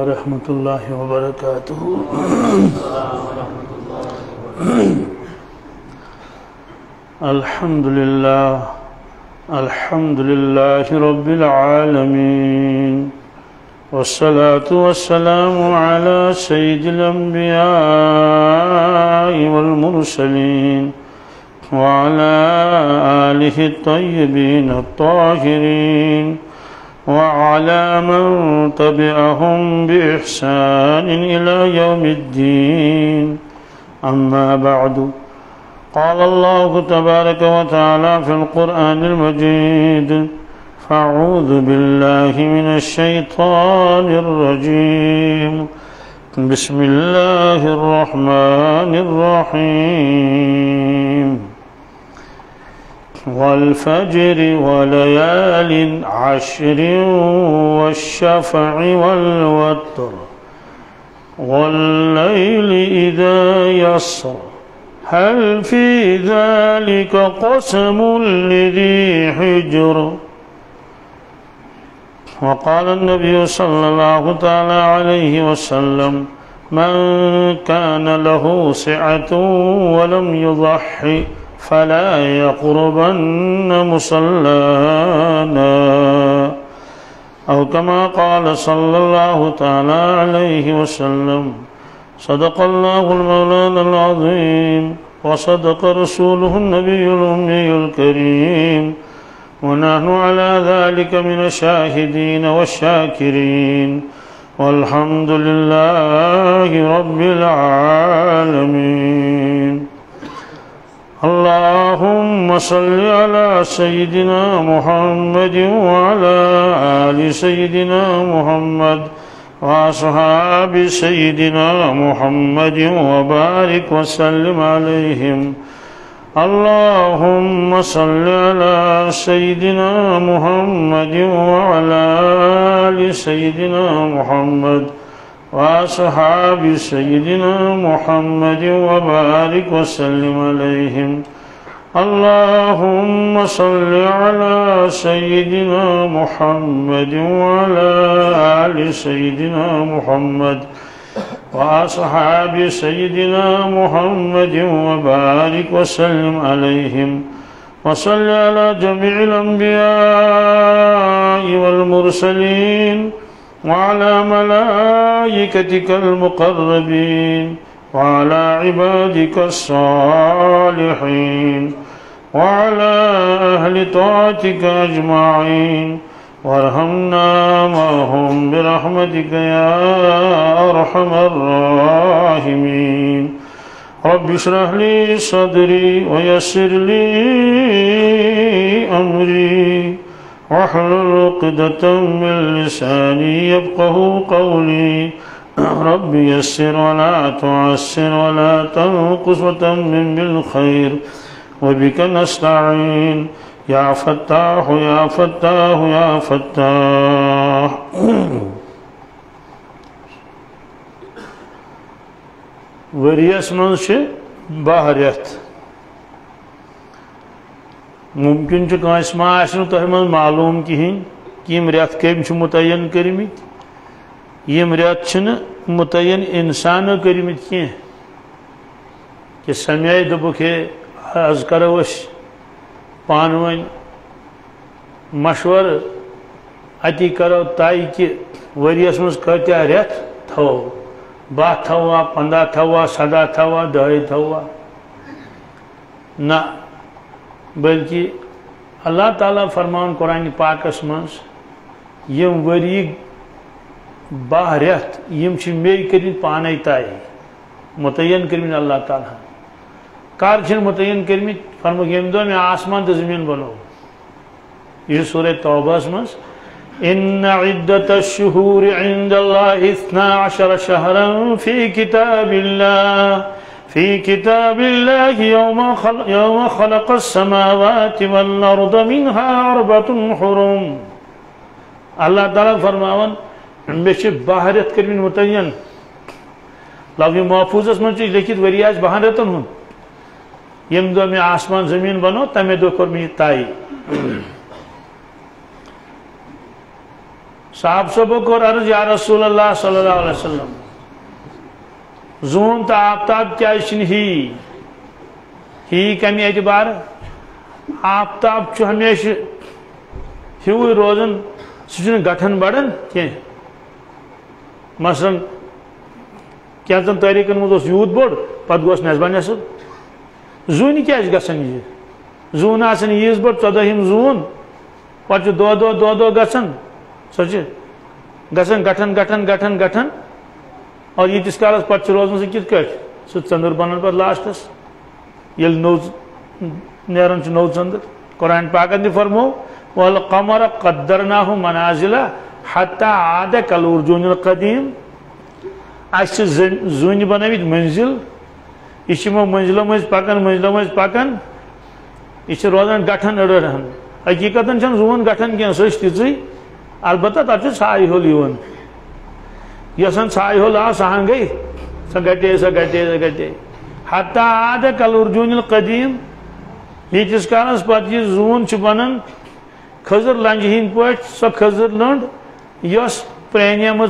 ورحمة الله وبركاته الحمد لله الحمد لله رب العالمين والصلاة والسلام على سيد الأنبياء والمرسلين وعلى آله الطيبين الطاهرين. وعلى من تبعهم بإحسان إلى يوم الدين. أما بعد قال الله تبارك وتعالى في القرآن المجيد فأعوذ بالله من الشيطان الرجيم. بسم الله الرحمن الرحيم. والفجر وليال عشر والشفع والوتر والليل إذا يسر هل في ذلك قسم لذي حجر؟ وقال النبي صلى الله تعالى عليه وسلم من كان له سعة ولم يضحي فلا يقربن مصلانا. أو كما قال صلى الله تعالى عليه وسلم صدق الله المولانا العظيم وصدق رسوله النبي الأمي الكريم. ونحن على ذلك من الشاهدين والشاكرين. والحمد لله رب العالمين. اللهم صل على سيدنا محمد وعلى آل سيدنا محمد وأصحاب سيدنا محمد وبارك وسلم عليهم. اللهم صل على سيدنا محمد وعلى آل سيدنا محمد وأصحاب سيدنا محمد وبارك وسلم عليهم. اللهم صل على سيدنا محمد وعلى آل سيدنا محمد وأصحاب سيدنا محمد وبارك وسلم عليهم. وصل على جميع الأنبياء والمرسلين. وعلى ملائكتك المقربين وعلى عبادك الصالحين وعلى أهل طاعتك أجمعين. وارحمنا معهم برحمتك يا أرحم الراحمين. رب اشرح لي صدري ويسر لي أمري. واحلل عقدة من لساني يفقه قولي. رب يسر ولا تعسر ولا تنقص وتمم بالخير. وبك نستعين. يا فتاح يا فتاح يا فتاح. وريس من چھ باہ رٮ۪تھ ممکن چھُ کٲنٛسہِ ما آسہِ نہٕ تۄہہِ منٛز معلوٗم کِہیٖنۍ کہِ یِم رٮ۪تھ کٔمۍ چھِ مُتعین کٔرمٕتۍ یِم رٮ۪تھ چھِنہٕ مُتعین اِنسانو کٔرمٕتۍ کینٛہہ کہِ سمیے ہے آز کَرو أسۍ پانہٕ ؤنۍ مشورٕ، اتی کرو طے کہِ ؤریَس منٛز کۭتیاہ رٮ۪تھ تھاوو باہ تھاووا پنٛداہ تھاووا سداہ تھاووا دہے تھاووا نہ بلکہ اللہ تعالیٰ فرمان قرآن پاکس منٛز، یِم ؤری باہ رٮ۪تھ یِم چھِ مے کٔرمٕتۍ پانے طے مُتعین کٔرمٕتۍ اللہ تعالیٰ۔ ہن کر چھِنہٕ مُتعین کٔرمٕتۍ فرموکھ ییٚمہِ دۄہ آسمان تہٕ زٔمیٖن بنوو یہ سورہ توبہ مز ان عدت الشهور عند الله اثنا عشر شهرا في كتاب الله في كتاب الله يوم خلق, يوم خلق السماوات والأرض منها أربعة حرم. الله تعالى فرماون مےٚ چھِ باہ رٮ۪تھ کٔرمٕتۍ مُتعین لفظ محفوظس منٛز چھُ لیکھِتھ ؤری آسہِ باہن رٮ۪تن ہُنٛد ییٚمہِ آسمان زٔمیٖن بنو تَمے دۄہ کوٚر مےٚ طے صاحب صبح کو عرض یا رسول اللہ صلی اللہ علیہ وسلم. زون تو آفتاب کیا ہی؟ ہی کمی اعتبار آفتاب ہمیشہ ہیوے روزان سہ گٹھن بڑان کی مثلاً کینچن تاریخن مز یوت بوڑ پتہ گوس نسبہ نصب؟ زون کیا گھن یہ؟ زون آن عیز بوڑ ژدہم زون پتہ دہ دہ دہ دہ گھن سو گھن گٹھن گٹھن گٹھن گٹھن اور یتس کالس پتہ روزان سہ کت کٹ سہ ژندر بنان پتہ لاسٹس یل نو نیران نو ژندر قرآن پاکن تہ فرمو، والقمر قدرناه منازل حتى عاد كالورجون القديم۔ اس زون بنوت منزل۔ یہ منزلوں مز پکان منزلوں مز پکان یہ روزان گٹھن اڑ اڑہن حقیقت زون گٹھن کی سہ تیزی البتہ تر ژھاے ہول یسن ژھاے ہول آو سہ گئی۔ سہ گٹے سہ گٹے سہ گٹے حتہ آد القدیم یتس کالس پتہ یہ زون بنان کھزر لنجہ ہند پہ سو کھزر لنڈ۔ یس پرینیم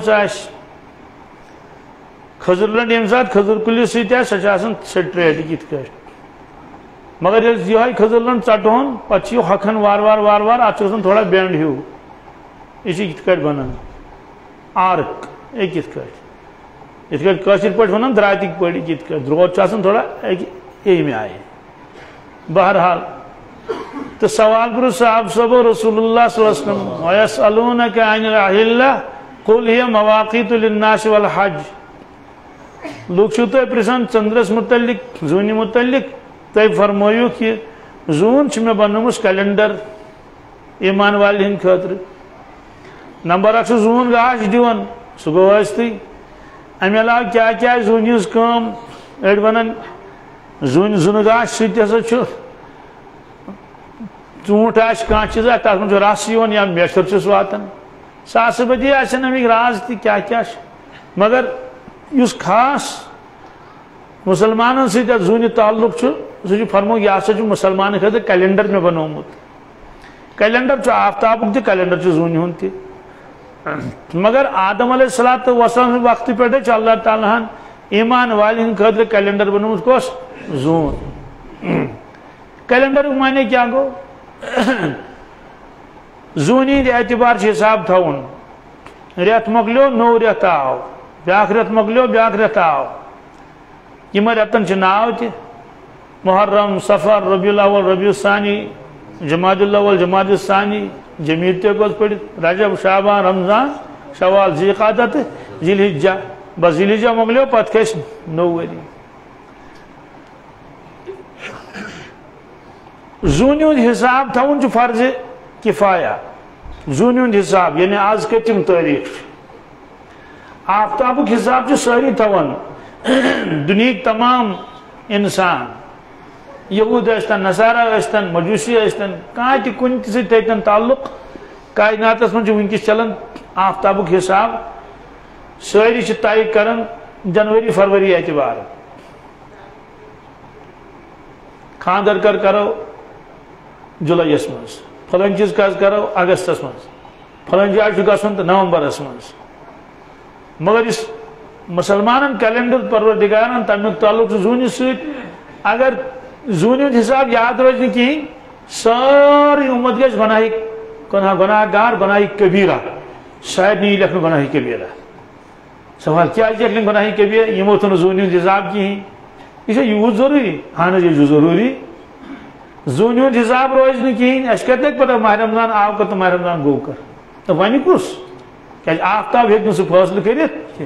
کھزر لنڈ یم سات کھزر کلس ست سہ سٹریٹ کت کٹ مگر یہ کھزر لنڈ ژٹہن پتہ یہ ہۄکھان وار وار وار وار ات تھوڑا بینڈ ہیو۔ یہ کت کٹ بنان آرک۔ یہ کت کٹ یت کٹ کاشر پہ ونان دراتک پہ کت کٹ درود تھوڑا امی آئے۔ بہرحال، تو سوال پر صاحب صاحب رسول اللہ صلی اللہ علیہ وسلم ویسألونک عن الحلہ قل ہی مواقیت للناس والحج۔ لوگ چھو تو پرسان چندرس متعلق، زونی متعلق، تو فرمویو کہ زون چھ میں بنمس کیلنڈر ایمان والی ہن خاطر۔ نمبر اکھ زون گاش دیون۔ سہ گو ٲستی امہ علاوہ کیا کیا زونی ہز کٲم أڑۍ ونان زون زُنہٕ گاش سۭتۍ تہِ ہسا چھُ ژوٗنٛٹھ آسہِ کانٛہہ چیٖزا تَتھ منٛز چھُ رس یِوان یا میچھر چھُس واتان ساسہٕ بٔدی آسن اَمِکۍ راز تہِ کیٛاہ کیٛاہ چھِ مگر یُس خاص مُسلمانن سۭتۍ اَتھ زوٗنہِ تعلُق چھُ سُہ چھُ فرموک یہِ ہسا چھُ مُسلمانن خٲطرٕ کیلنڈر مےٚ بنومُت کیلنڈر چھُ آفتابُک تہِ کیلنڈر چھُ زوٗنہِ ہُنٛد تہِ مگر آدم علیہ السلام تہٕ وسلم سٕنٛدِ اللہ تعالیٰ ہن ایمان والٮ۪ن ہٕنٛدِ خٲطرٕ کیلنڈر بنومُت کۄس زوٗن۔ کیلنڈرُک معنے کیٛاہ گوٚو زونی اعتبار حساب تھون ریت مکلیو نو ریت آو۔ بیاکھ ریت مکلیو بیاکھ ریت آو۔ یہ ریتن چھ ناو تی محرم سفر ربیع الاول، ربیع الثانی جماعت الاول جماعت الثانی۔ جمعیت تے پڑی. رجب، شعبان، رمضان، شوال زی قادت ذیل حجہ بس ذیل حجہ مکلیو پت کش نو وری. زونی ہند حساب تھون فرض کفایا زونی ہند حساب یعنی آز کتم تاریخ. آفتابک حساب ساری تھون دنیا تمام انسان. یہود اشتن، نصارہ اشتن، مجوسی اشتن کہاں تی کن تی تیتن تعلق کائنات اس من جو چلن، آفتابک حساب ساری چھ تائی کرن، جنوری فروری اعتبار۔ خاندر کر کرو جولائیس مز پھلن چیز کز کرو اگستس مز پھلن جائے جی گھن تو نومبرس مز مگر اس مسلمان کیلنڈر پروردگارن تمیک تعلق زونی ست اگر زونی حساب یاد روز کہین ساری امت گز بنائی گناہ گناہ گار بنائی کبیرہ۔ شاید نہیں لکھن گناہ کبیرہ۔ سوال کیا لکھن گناہ کبیرہ؟ یہ موتن زونی حساب کہین یہ یوز ضروری ہاں جی، یہ ضروری۔ زونی حساب روز نا کہین اس کتنے پتہ ماہ رمضان آو کر تو ماہ رمضان گو کر۔ تو ون کس؟ کیا آفتاب ہیک سہ فیصلہ کرت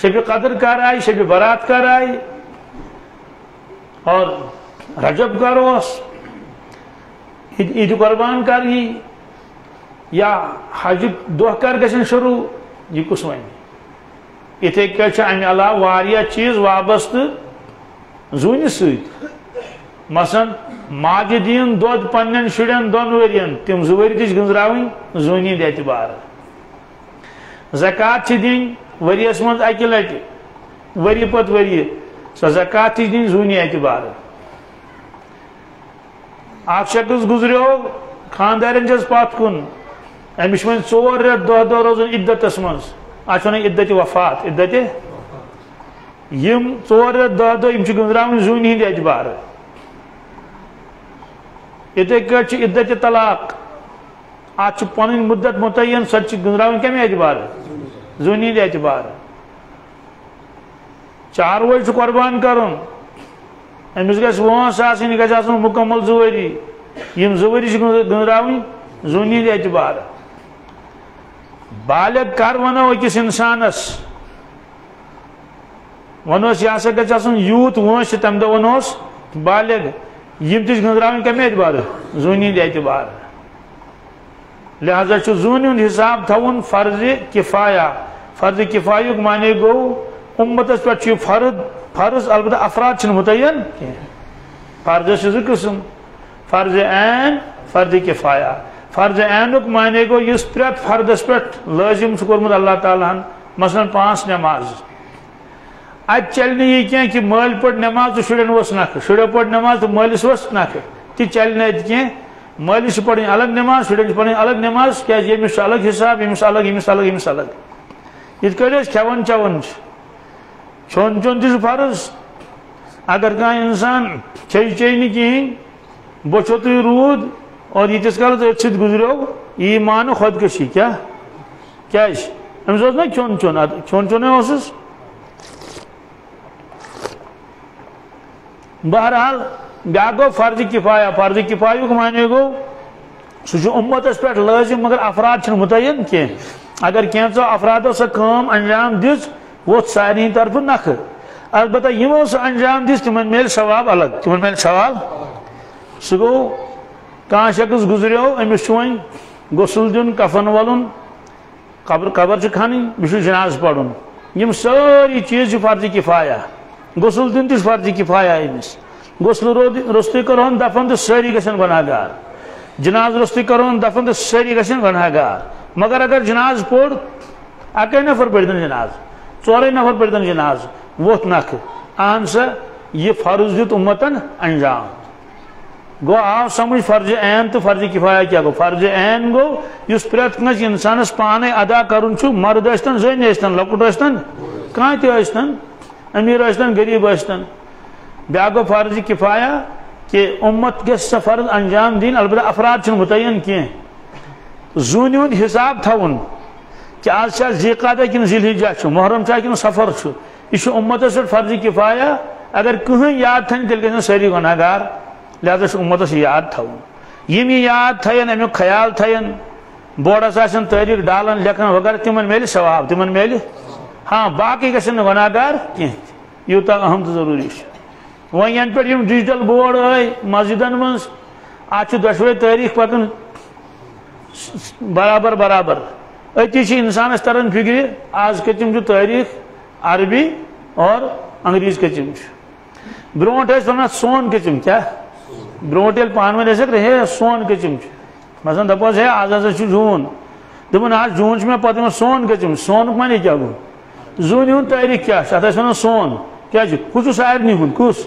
شب قدر کر آئی، شب برات کر آئی۔ اور رجب کر اس عید قربان کر ہی، یا حج دہ کر گھن شروع، یہ کس ون اتھے کچھ امہ علاوہ واریاہ چیز وابستہ زونہ سۭتۍ مثلا ماجہ دین دود پنن شڑین دون ورین تم زوری تش گنزراوین زونی دے اعتبار۔ زکات چھ دین وریس من اکی لٹی وری پت وری۔ سو زکات چھ زونی اعتبار اکھ شخص گزریو خاندارن جس پات کن۔ امس ون ژور رٮ۪تھ دہ دہ روزن عدتس منٛز اتھ ونان عدت وفات، عدت یم ژور رٮ۪تھ دہ دہ یم گنزراون زوٗنہِ ہٕنٛدِ اعتبار یِتھے کٲٹھۍ چھِ عدت طلاق۔ اتھ پن مدت متعین سۄ تہِ گنزراون کمہِ اعتبار زوٗنہِ ہٕنٛدِ اعتبار چاروٲے چھُ قۄربان کرُن۔ أمِس گژھِ وٲنٛس آسٕنۍ یہِ گژھِ آسُن مُکمل زٕ ؤری یِم اعتبار۔ بالغ کر ونو أکِس اِنسانس ونوس یہِ ہسا گژھِ آسُن یوٗت وٲنٛس چھِ تَمہِ دۄہ ونہوس بالغ۔ یِم تہِ چھِ گٔنٛزراوٕنۍ اعتبار زوٗنہِ ہِنٛدِ اعتبار۔ لہذا چھُ زوٗنہِ ہُنٛد حِساب تھاوُن فرضِ کِفایا فرضِ کِفایُک معنے گوٚو اُمتس چھُ یہِ فرد فرض البتہ افراد چھِنہٕ مُتعین؟ فرضس چھِ زٕ قٕسم فرض عین فرض کِفایا فرض عینُک معنے گوٚو یُس پرٛٮ۪تھ فردس لٲزِم چھُ کوٚرمُت اللہ تعالیٰ ہن مثلاً پانٛژھ نٮ۪ماز اتہِ چلہِ نہٕ یہِ کہِ مٲلۍ پٲٹھۍ نٮ۪ماز تہٕ شُرٮ۪ن ؤژھ نکھٕ شُرٮ۪و پٲٹھۍ نٮ۪ماز تہٕ مٲلِس ؤژھ نکھٕ تہِ چلہِ نہٕ کینٛہہ مٲلِس چھِ پرٕنۍ الگ شُرٮ۪ن چھِ پرٕنۍ الگ نٮ۪ماز کیازِ ییٚمِس چھُ الگ حساب ییٚمِس الگ ییٚمِس الگ ییٚمِس الگ۔ أسۍ کھٮ۪وان چٮ۪وان چھِ کھیوٚن چیوٚن تہِ فرض اگر کانٛہہ اِنسان کھیٚیہِ چیٚیہِ نہٕ کِہینۍ بوٚچھو تُہۍ روٗد اور ییٖتِس کالس أتھۍ سۭتۍ گُزریو یی مانہٕ خۄدکٔشی کیٛاہ کیٛازِ أمِس اوس نا کھیوٚن چیوٚن اَدٕ کھیوٚن چیوٚنٕے اوسُس بہرحال بیٛاکھ گوٚو فرضِ کِفایا فرضِ کِفایُک معنے گوٚو سُہ چھُ اُمتس پٮ۪ٹھ لٲزِم مگر افراد چھِنہٕ مُتعین کینٛہہ اگر کینٛژو افرادو سۄ کٲم انجام دِژ ووٚتھ سارنٕے طرفہٕ نکھٕ البتہ یِمو سُہ انجام دِژ تِمن میلہِ ثواب الگ تِمن میلہِ ثواب۔ سُہ گوٚو کانٛہہ شخص گُزریو أمِس چھُ وۄنۍ غسل دیُن کفن ولُن قبر قبر چھِ کھنٕنۍ بیٚیہِ جناز پرُن یِم سٲری چیٖز چھِ فرضِ کِفایا غسل دیُن تہِ چھُ فرضِ کِفایا أمِس غسل روٚستُے کرہون دفن تہٕ سٲری گژھن گۄناہ گار جناز روٚستُے کرہون دفن تہٕ سٲری گژھن گۄناہ گار مگر اگر جناز پوٚر اکے نفر پٔرۍتن جناز۔ ژورے نفر پٔرۍتن جناز ووٚتھ نکھٕ اہن سا، یہِ فرض دیُت اُمتن انجام۔ گوٚو آو سمجھ فرض عین تہٕ فرض کِفایا کیٛاہ گوٚو فرض عین گوٚو یُس پرٛٮ۪تھ کٲنٛسہِ انسانس پانے ادا کرُن چھُ مرد ٲسۍتن زٔنۍ ٲسۍتن لۄکُٹ ٲسۍتن کانٛہہ تہِ ٲسۍتن امیر ٲسۍتن غریٖب ٲسۍتن بیٛاکھ گوٚو فرض کِفایا کہ اُمت گژھِ سۄ فرض انجام دِنۍ البتہ افراد چھِنہٕ مُتعین کینٛہہ زوٗنہِ ہُنٛد حِساب تھاوُن۔ کہ آز چھا زیقادہ کِنہٕ ذِلحجا چھُ محرم چھا کِنہٕ سفر چھُ یہ امتس پہ فرض کفایا اگر کہیں یاد تھن تیل گھن ساری گناہ گار لہذا امتس یاد تھون یم یہ یاد تھین امیک خیال تھین بورڈس آن تاریخ ڈالن لکھن وغیرہ تمن میل ثواب تمن میل ہاں باقی گھن گناہ گار کی یوتا اہم تو ضروری وۄنۍ ین پہ ڈیجیٹل بورڈ آئی مسجدن من ات دشوے تاریخ پکان برابر برابر اتی انسانس تران فکر آز کتم تاریخ، عربی اور انگریز کچم بروٹ ونان سون کچم کیا؟ بروٹ یل پان ون ہے سون کچم مثلا دپس ہے آز ہسا جون۔ دپن آج جون میں پتہ سون کچم سون معنی کیا گو زون ہند تاریخ کیا؟ اتھ ونان سون۔ کیا ہُہ سارنٕے ہُنٛد کُس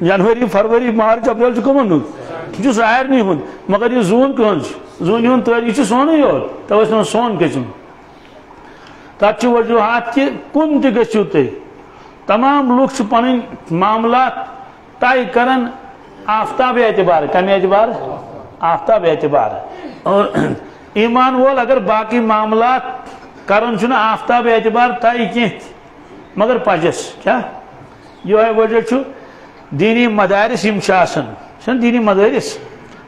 جنوری، فروری، مارچ، اپریل کمن ہُنٛد یہِ چھُ سارنٕے مگر یہِ زوٗن کٕہٕنٛز چھُ زوٗنہِ ہُنٛد تٲریٖخ یوت تَوے ٲسۍ سون کٔژِم تک وجوہات کہ کن تہ گھو تھی تمام لوگ پن معاملات طے کران آفتاب اعتبار کم اعتبار؟ آفتاب اعتبار۔ اور ایمان وول اگر باقی معاملات کران آفتاب اعتبار طے کی مگر پجس کیا؟ یہ وجہ دینی مدارس یم چھ دینی مدارس؟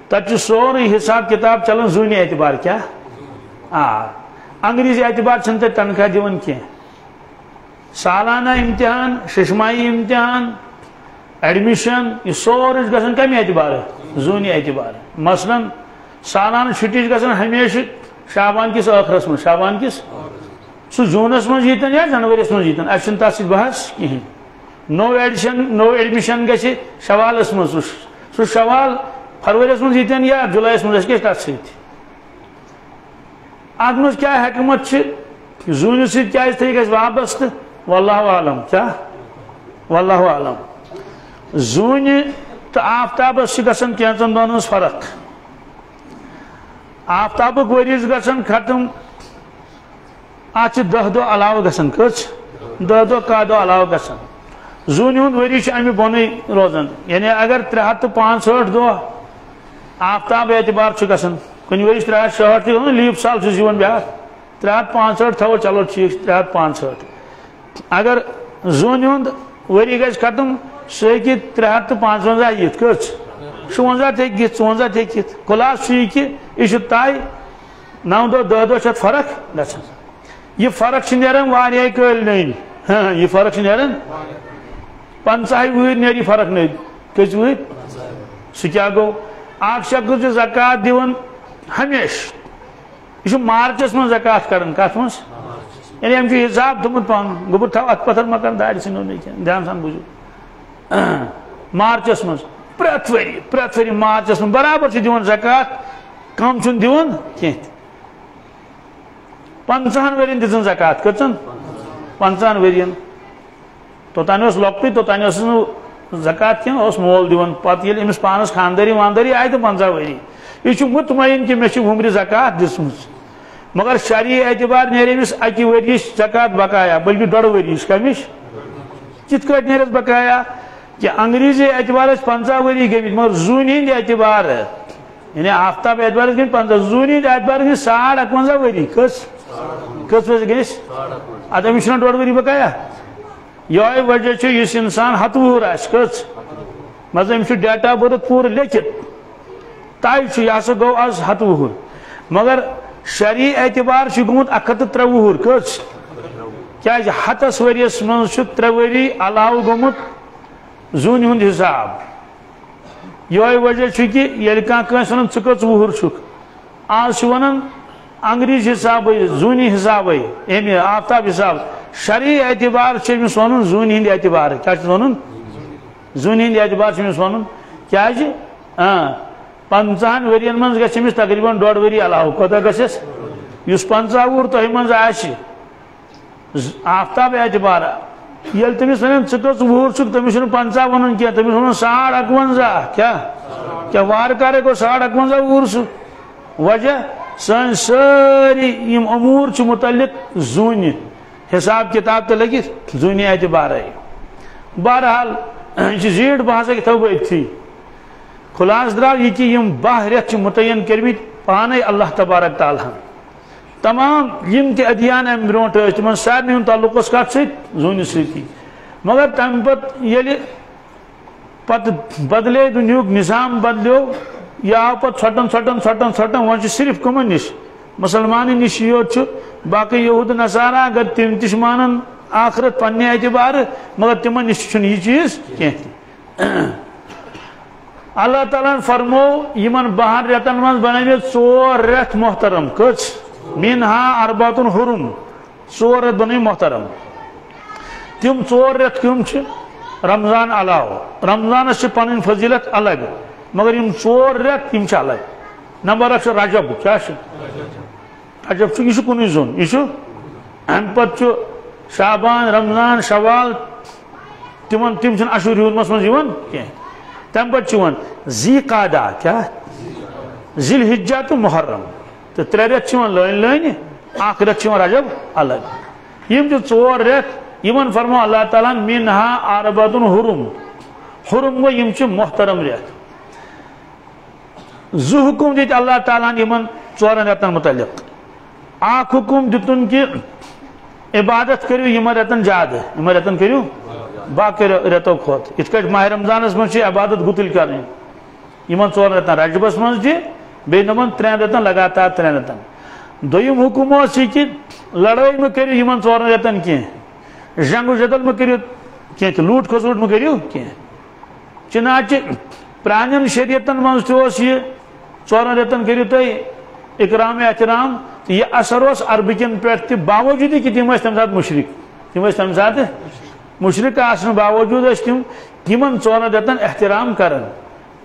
تب سوری حساب کتاب چلان زونی اعتبار کیا؟ آ، انگریزی اعتبار چھن تے تنخواہ دیون کی سالانہ امتحان، ششمائی امتحان، ایڈمیشن، یہ سورج گژھن کمی اعتبار زونی اعتبار مثلا سالانہ چھٹی گژھن ہمیشہ شابان کس ٲخرس من شابان کس؟ سہ جونس من ییتن یا جنورس من ییتن اس چھن تس بحث کہین نو ایڈیشن، نو ایڈمیشن گژھِ شوالس من سہ شوال فرورس من ییتن یا جولائیس من اس تس سۭتۍ ات مز کیا حکمت زون سی تھی گھر وابستہ؟ واللہ عالم، کیا؟ واللہ عالم۔ زون تو آفتابس گھن کینچن دون فرق۔ آفتابک ورس گژھان ختم ات دہ دہ علاوہ گژھان کٔژ دہ دہ کاہ دہ علاوہ گژھان زوٗنہِ ہُنٛد ؤری چھُ اَمہِ روزان یعنی اگر ترٛےٚ ہَتھ تہٕ پانٛژھ ہٲٹھ دۄہ آفتاب اعتبار چھُ گژھان کُنہِ ؤرِش ترٛےٚ ہَتھ شُہٲٹھ تہِ لیٖپ سال چھُس یِوان بیٛاکھ ترٛےٚ ہَتھ پانٛژھ چلو ٹھیٖک ترٛےٚ ہَتھ پانٛژھ اگر زوٗنہِ ہُنٛد ؤری گژھِ ختم سُہ ہیٚکہِ ترٛےٚ ہَتھ تہٕ پانٛژوَنٛزاہ یِتھ کٔژ شُوَنٛزاہ تہِ ہیٚکہِ یِتھ ژُوَنٛزاہ تہِ ہیٚکہِ یِتھ خُلاصہٕ چھُ طے نو دۄہ دہ دۄہ چھِ فرق گژھان یہِ فرق چھِ نیران واریاہ کٲلۍ نٔنۍ فرق چھِ نیران پنٛژاہہِ وٕہٕرۍ نیرِ یہِ فرق نٔنۍ کٔژِ وٕہٕرۍ سُہ کیٛاہ گوٚو اکھ شخص زکات دِوان ہمیشہٕ یہ مارچس منٛز زکات کران کتھ منٛز یعنی أمۍ چھُ حساب تھوٚمُت پانہٕ گوٚو بہٕ تھاو اتھ پتھر مکان دارِ ژھٕنو نہٕ دھیان سان بوٗزِو مارچس منٛز پرٛٮ۪تھ ؤری پرٛٮ۪تھ ؤری مارچس منٛز برابر چھُ زکات کم چھُنہٕ دِوان کینٛہہ تہِ پنٛژہن ؤرین دِژٕن زکات کٔژن پنٛژہن ؤرین توٚتانۍ اوس لۄکٹُے توٚتانۍ ٲسٕس نہٕ زکات کینٛہہ اوس مول دِوان پتہٕ ییٚلہِ أمِس پانس خاندٲری واندٲری آیہِ تہٕ پنٛژاہ ؤری یہ چھُ مطمعین کہ مےٚ چھِ وُمرِ زکات دِژمٕژ مگر شرعی اعتبار نیرِ أمِس اکہِ ؤرِیِچ زکات بقایا بلکہِ ڈۄڑ ؤرِیِچ کمِچ کِتھ کٲٹھۍ نیرٮ۪س بقایا کہ انگریزی اعتبار ٲسۍ پنٛژاہ ؤری گٔمٕتۍ مگر زوٗنہِ ہِنٛدۍ اعتبار یعنی آفتاب اعتبار گٔمٕتۍ پنٛژاہ زوٗنہِ ہِنٛدۍ اعتبار گٔے ساڑ اکوَنزاہ ؤری کٔژ کٔژ ؤژ گٔژھۍ اَدٕ أمِس چھُنہ ڈۄڑ ؤری بقایا یہوے وجہ چھُ یُس اِنسان ہتہٕ وُہُر آسہِ کٔژ مان ژٕ أمِس چھُ ڈیٹ آف بٔرٕتھ پوٗرٕ لیکھِتھ طے چھُ ہسا گوٚو آز ہتہٕ وُہُر مگر شرعی اعتبار چھُ گوٚمُت اکھ ہتھ تہٕ ترٛےٚ وُہُر کٔژ ہتس ؤرِیس منٛز چھُ ترٛےٚ ؤری علاوٕ گوٚمُت زوٗنہِ ہُنٛد حساب۔ یہوے وجہ چھُ کہِ ییٚلہِ کانٛہہ کٲنٛسہِ وَنان ژٕ کٔژ وُہُر چھُکھ آز چھُ وَنان انگریٖز حسابٕے زوٗنہِ حسابٕے آفتاب حساب۔ شرعی اعتبار چھُ أمِس وَنُن زوٗنہِ ہِنٛدۍ اعتبار کیٛاہ چھُس وَنُن زوٗنہِ ہِنٛدۍ اعتبار چھُ أمِس وَنُن کیٛازِ ہاں۔ پنٛژہن ؤرین منٛز گژھِ أمِس تقریٖبن ڈۄڑ ؤری علاوٕ کوتاہ گژھٮ۪س یُس پنٛژاہ وُہُر تۄہہِ منٛز آسہِ آفتاب اعتبار۔ ییٚلہِ تٔمِس وَنن ژٕ کٔژ وُہُر چھُکھ تٔمِس چھُنہٕ پنٛژاہ وَنُن کینٛہہ تٔمِس ساڑ اکوَنزاہ کیٛاہ کیٛاہ وارٕ کارے گوٚو ساڑ اکوَنزاہ وُہُر سُہ وجہ؟ سٲنۍ سٲری یِم اموٗر چھِ مُتعلق زوٗنہِ حساب کِتاب تہِ لٔگِتھ زوٗنہِ اعتبارے بہرحال، یہِ چھِ زیٖٹھ بہٕ ہسا تھاو بہٕ أتھی خلاص درٛاو یہِ کہِ یِم باہ رٮ۪تھ چھِ مُتعین پانے اللہ تبارک تعالیٰ ہن تمام یِم تہِ ادیان امہِ برونٛٹھ ٲسۍ تِمن سارنٕے ہُنٛد تعلق اوس کتھ سۭتۍ زوٗنہِ مگر تمہِ پتہٕ ییٚلہِ پتہٕ بدلے دُنیہُک نظام بدلیو یہِ آو پتہٕ ژھۄٹان ژھۄٹان ژھۄٹان ژھۄٹان وۄنۍ صرف کٕمن نِش مُسلمانن نِش یوت چھُ باقٕے یہوٗد نسارا اگر تِم تہِ چھِ آخرت پننہِ اعتبار، مگر تِمن نِش چھُنہٕ یہِ چیٖز اللہ تعالیٰ فرمو یِمن بہن رٮ۪تن منٛز بنٲومٕتۍ ژور رٮ۪تھ محترم کٔژ مینہا ارباتُن حرم ژور رٮ۪تھ بنٲوۍ محترم۔ تِم ژور رٮ۪تھ کٕم چھِ؟ رمضان علاوٕ۔ رمضانس چھِ پنٕنۍ فضیٖلت الگ، مگر یِم ژور رٮ۪تھ یِم الگ نمبر اکھ رجب کیٛاہ چھُ رجب چھُ یہِ چھُ کُنُے زوٚن شابان رمضان، شوال تِمن تِم چھِنہٕ اشور ہیوٗرمس منٛز یِوان کینٛہہ تمہِ زی قادا کیٛاہ ذِل حجا تہٕ محرم۔ تہٕ ترٛےٚ رٮ۪تھ چھِ یِوان لٲنہِ لٲنہِ اکھ رٮ۪تھ رجب؟ الگ یِم چھِ ژور رٮ۪تھ فرمو اللہ تعالیٰ ہن مِنہا اربتُن حُرُم۔ حُرُم گوٚو یِم محترم رٮ۪تھ زٕ حُکُم دِتۍ اللہ تعالیٰ ہن یِمن ژورن رٮ۪تن مُتعلق۔ اکھ حُکُم دِتُن کہِ عبادت کٔرِو یِمن رٮ۪تن زیادٕ یِمن رٮ۪تن کٔرِو باقٕے رٮ۪تو کھۄتہٕ یِتھ کٲٹھۍ ماہ رمضانس منٛز چھِ عبادت گُتٕلۍ کرٕنۍ یِمن ژورن رٮ۪تن رجبس منٛز تہِ بیٚیہِ دوٚپُن ترٛٮ۪ن رٮ۪تن لگاتار ترٛٮ۪ن رٮ۪تن دوٚیِم حُکُم اوس یہِ کہِ لڑٲے مہٕ کٔرِو یِمن ژورن رٮ۪تن کینٛہہ جنگ جدل مہٕ کٔرِو کینٛہہ تہِ لوٗٹھ کھسوٗٹ مہٕ کٔرِو کینٛہہ چِناچہِ پرانٮ۪ن شریعتن منٛز تہِ اوس یہِ ژورن رٮ۪تن کٔرِو تُہۍ اِکرام احترام یہِ اثر اوس عربہٕ پٮ۪ٹھ تہِ باوجوٗد کہِ تِم ٲسۍ تمہِ ساتہٕ مُشرِق تِم ٲسۍ تمہِ ساتہٕ مُشرِق آسنہٕ باوجوٗد ژورن احترام کران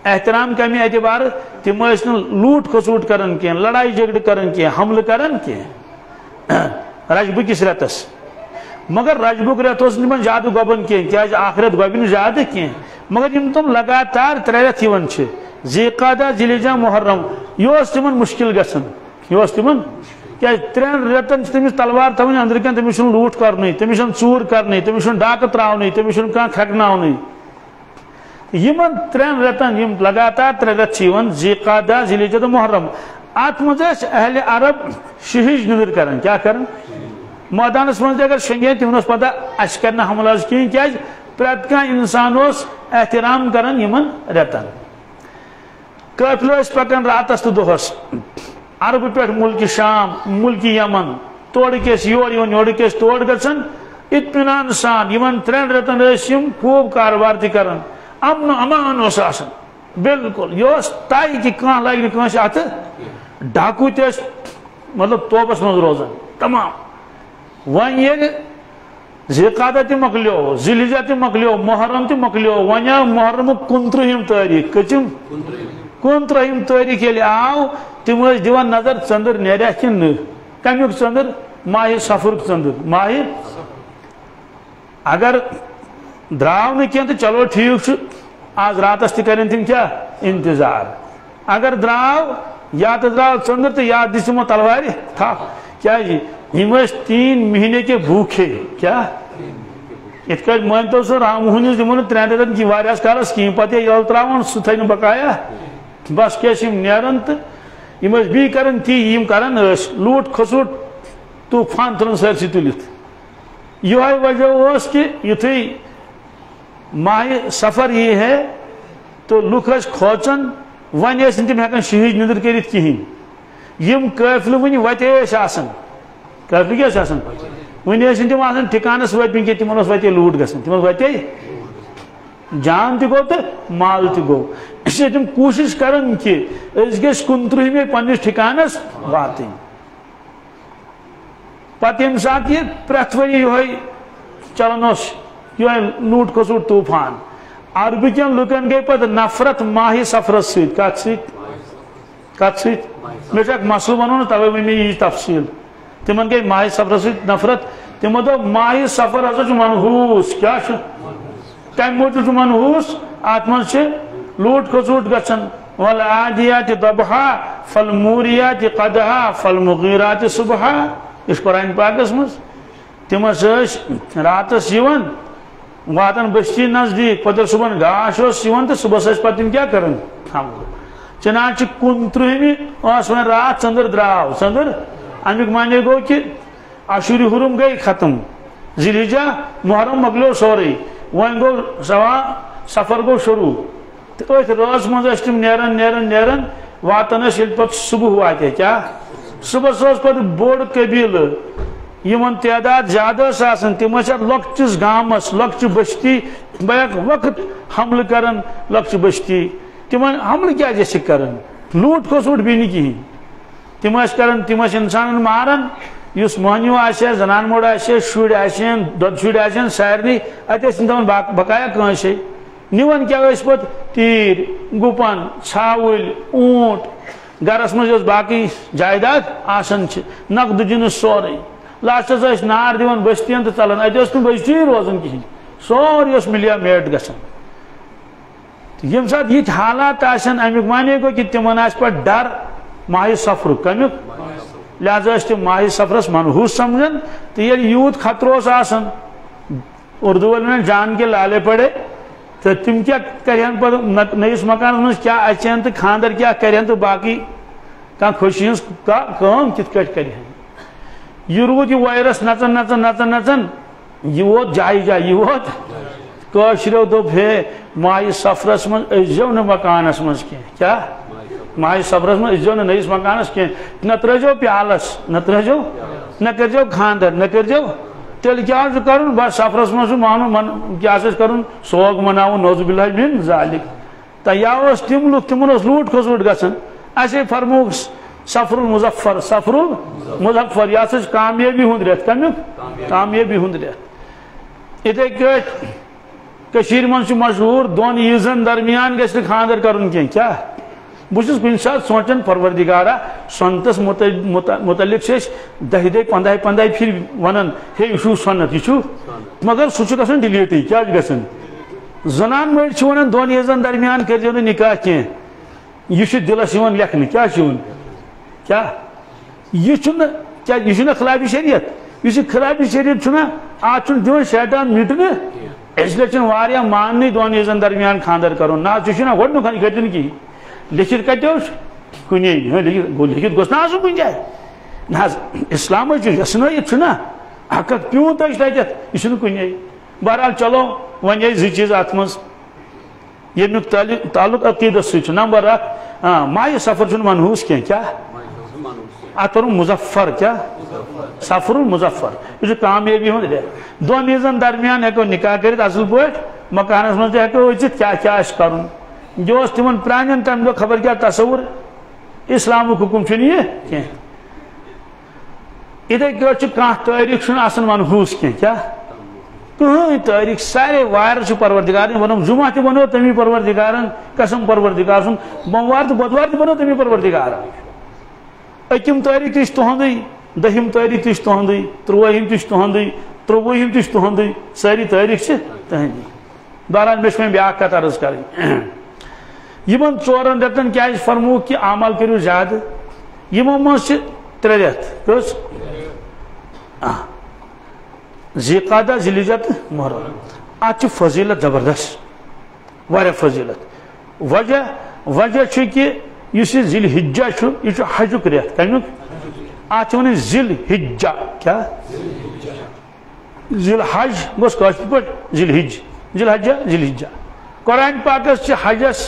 احترام کمہِ اعتبار تِم ٲسۍ نہٕ لوٗٹھ کران کینٛہہ لڑایہِ جھگڑٕ کران کینٛہہ حملہٕ کران کینٛہہ رجبہٕ کِس رٮ۪تس مگر رجبُک رٮ۪تھ اوس نہٕ تِمن زیادٕ گۄبان کینٛہہ کیازِ اکھ رٮ۪تھ مگر یِم تِم لگاتار ترٛےٚ رٮ۪تھ یِوان چھِ ذیقادہ محرم یہ تمن مشکل گژھان یہ تمن کیا ترین رتن تمس تلوار تھوان اندر کن تمس لوٹ کرن تمس ژور کرن تمس ڈاکہ تراؤن تمس کھانا کھکناؤن یمن ترین رتن یم لگاتار ترے رت ذیقادہ ذیلجہ تو محرم۔ ات مز اہل عرب شہج نظر کران کیا کران میدانس مز اگر شنگے تمن پتہ اس کرنا حملہ کہیں کیا پریت کان انسان اس احترام کران یمن رتن قافلہ اس پکان راتس تو دہس عرب پہ ملک شام، ملک یمن، توڑ کس یور یون یور کس توڑ گژھن اطمینان سان، یمن ترین رتن یم خوب کاروبار تہ کران امن امان اس آسان بالکل مطلب یہ طے کہ کھانا لگہ نس ات ڈاکو تس مطلب توبس من روزان تمام۔ ون یل ذقادہ تہ مکلیو ذلجہ تہ مکلیو، محرم تہ مکلیو ون آو محرم کنترہم تاریخ، کچم؟ کنترہم تاریخ یل آو تم دیوان نظر ژندر نیریا کن کمیک ژندر ماہ سفر ژندر ماہ اگر دراو نہ کی تو چلو ٹھیک آج راتس تہ کرن تم کیا؟ انتظار۔ اگر دراو یا تو دراو ژندر تو یا دسمو تلوار تھا۔ کیا جی؟ ہم تین مہینے کے بھوکے کیا؟ ات کٹ مان تو سر رام ہنس دمو ترین رتن کی واریاس کالس کہیں پتہ یل تراون سہ تھے بقایا بس کیا نیرن تو یم بی کرن تی یم کرن لوٹ کھسوٹ طوفان ترن سرسی تلت یہ وجہ اس کہ یتھی ماہ سفر یہ ہے تو لوک کھوچن ون یس تم ہکان شہید ندر کرت کہین یم قافل ون وتے آسان قافل کیا آسان ون یس تم آسان ٹھکانس وت کی تمن وتے لوٹ گژھن تمن وتے جان تہ گو تو مال تہ گو۔ اس تم کوشش کرن کہ اس گس کنترہمے پنس ٹھکانس واتن پتہ یم سات یہ پریت وری یہ چلان اس یہ لوٹ کھسوٹ طوفان۔ عربکین لکن گئی پتہ نفرت ماہ سفرس سیت۔ کت سیت؟ کت سیت؟ میں ایک مسئلہ بنو نا توے میں یہ تفصیل۔ تمن گئی ماہ سفرس سیت نفرت تمو دو ماہ سفر ہسا منحوس کیا کم موجود منحوس ات من لوٹ کھسوٹ گھن والعادیات ضبحا، فالموریات قدحا، فالمغیرات صبحا۔ اس قرآن پاکس مز تم اس راتس یون واتن بستی نزدیک پتہ صبح گاش اس یون تو صبح سے پتہ تم کیا کرن؟ ہاں۔ چنانچہ کن ترہمی اس ون رات ژندر دراو۔ ژندر امیک معنی گو کہ اشوری حرم گئی ختم۔ ذیلجہ محرم مکلیو سوری ون گو سوا سفر گو شروع تو ات راز مز تم نیران نیران نیران واتن یل پہ صبح واتے کیا؟ صبح سوس پہ بوڑ قبیل یمن تعداد زیادہ آسان تم لکچس گامس لکچ بستی بیک وقت حملہ کرن لکچ بستی تم حملہ کیا جیسے کرن؟ لوٹ کھسوٹ بھی نہیں کہین تم کرن تم انسان مارن۔ اس مہنیو آسے زنان موڑ آسے شر آسن دود شر آسن سارے اتنے تم بقایا کنسے نیون کیا پہ تیر گپن ژھاول اونٹ گرس مز باقی جائیداد آسان نقد جنس سورے لاسٹس اس نار دیون بستین تو چلان اتہ بستی روزان کہین سوری اس ملیا میٹ گژھان یم سات یہ حالات آسن۔ امیک معنی گو کہ تمن آس پہ ڈر ماہ سفر کمیک؟ لہذا اس تم ماہ سفرس منحوس سمجھن، تو یہ یوت خطروس آسن۔ اردو والے جان کے لالے پڑے۔ تو تم کیا کرین پہ نئیس مکان من کیا اچین تو خاندر کیا کرین تو باقی؟ کان خوشی ہز کام کت کٹ کرین؟ یہ رود یہ وائرس نچن نچن نچن نچن یہ ووت جائے جائے یہ ووت کاشرو دوپ ہے ماہ سفرس من ازو نہ مکانس من کی کیا؟ ماہ سفرس من ازو نہ نئیس مکانس کی نہ ترجو پیالس، نہ ترجو، نہ کرجو خاندر نہ کرجو تیل کیا کرن، بس سفرس من مانو، من کیا کرن، سوگ مناو نوز باللہ من ذالک۔ تا یا اس تم لوگ تمن اس لوٹ کھسوٹ گسن۔ اسے فرموک سفر المظفر سفر المظفر یہ سا کامیابی ہند رت کمیک کامیابی ہند رت اتھے کشیر من مشہور دون عیزن درمیان گھس خاندر کرن کی کیا؟ بس کن سات سوچان پروردگارا سنتس متعلق سے دہ دہ پندہ پندہ پھر ونان ہے یہ سنت یہ مگر سہ گھن ڈلیٹ کیا گھن زنان مڑ ونان دون عیزن درمیان کرزو نکاح کی یہ دلس لکھنے کیا کیا؟ یہ کیا یہ خلاف شریعت؟ اس خلاف شریعت آج دن شیطان مٹنے اس لیے چھ ماننے دون یزن درمیان خاندر کرن نا نا گۄڈنیُک کتن کہین لکھت کتو کنے ہاں، لکھت گوس نا آسن کن جائے؟ نا اسلام یسنت نا؟ حق پیون تج یہ کنے بہرحال چلو ون زی چیز ات مز یمیک تعلق عقیدت سی نمبر اخ ماہ سفر منحوس کی کیا؟ ات مظفر، کیا؟ سفر المظفر یہ کامیابی ہند دون یزن درمیان ہیکو نکاح کرت اصل پہ مکانس من ہیکو اچت کیا کیا کرن جو تمن پرانین تم دو خبر کیا تصور؟ اسلام حکم چھ کی اتھے کیا کھانا تاریخ آسان منحوس کی کیا؟ کہیں تاریخ سارے وار پروردگار ونم جمعہ تہ بنو تمی پروردگار قسم پروردگار سن بوموار تو بدوار تہ بنو تمی پروردگار اکم تاریخ تہ تہندی دہم تاریخ تہ تہندی تروہم تہ تہندی تروہم تہ تہندی ساری تاریخ تہندی. بہرحال مش میں بیاکھ کتھ عرض کریں۔ یمن ژورن رٮ۪تن کیازِ فرمو کہ عمل کٔرِو زیادٕ یمو منٛز چھِ ترٛےٚ رٮ۪تھ کٔژ ذیقادہ ذلیجت محرم ات فضیلت زبردست واریاہ فضیلت وجہ وجہ چھ کہ اس یہ ذیل حجہ یہ حجک رٮ۪تھ کمیُک ات ون ذیل حجہ کیا ذیل حج گوس کٲشِر پٲٹھۍ ذیل حج ذیل حجہ ذیل حجہ قرآن پاکس چھ حجس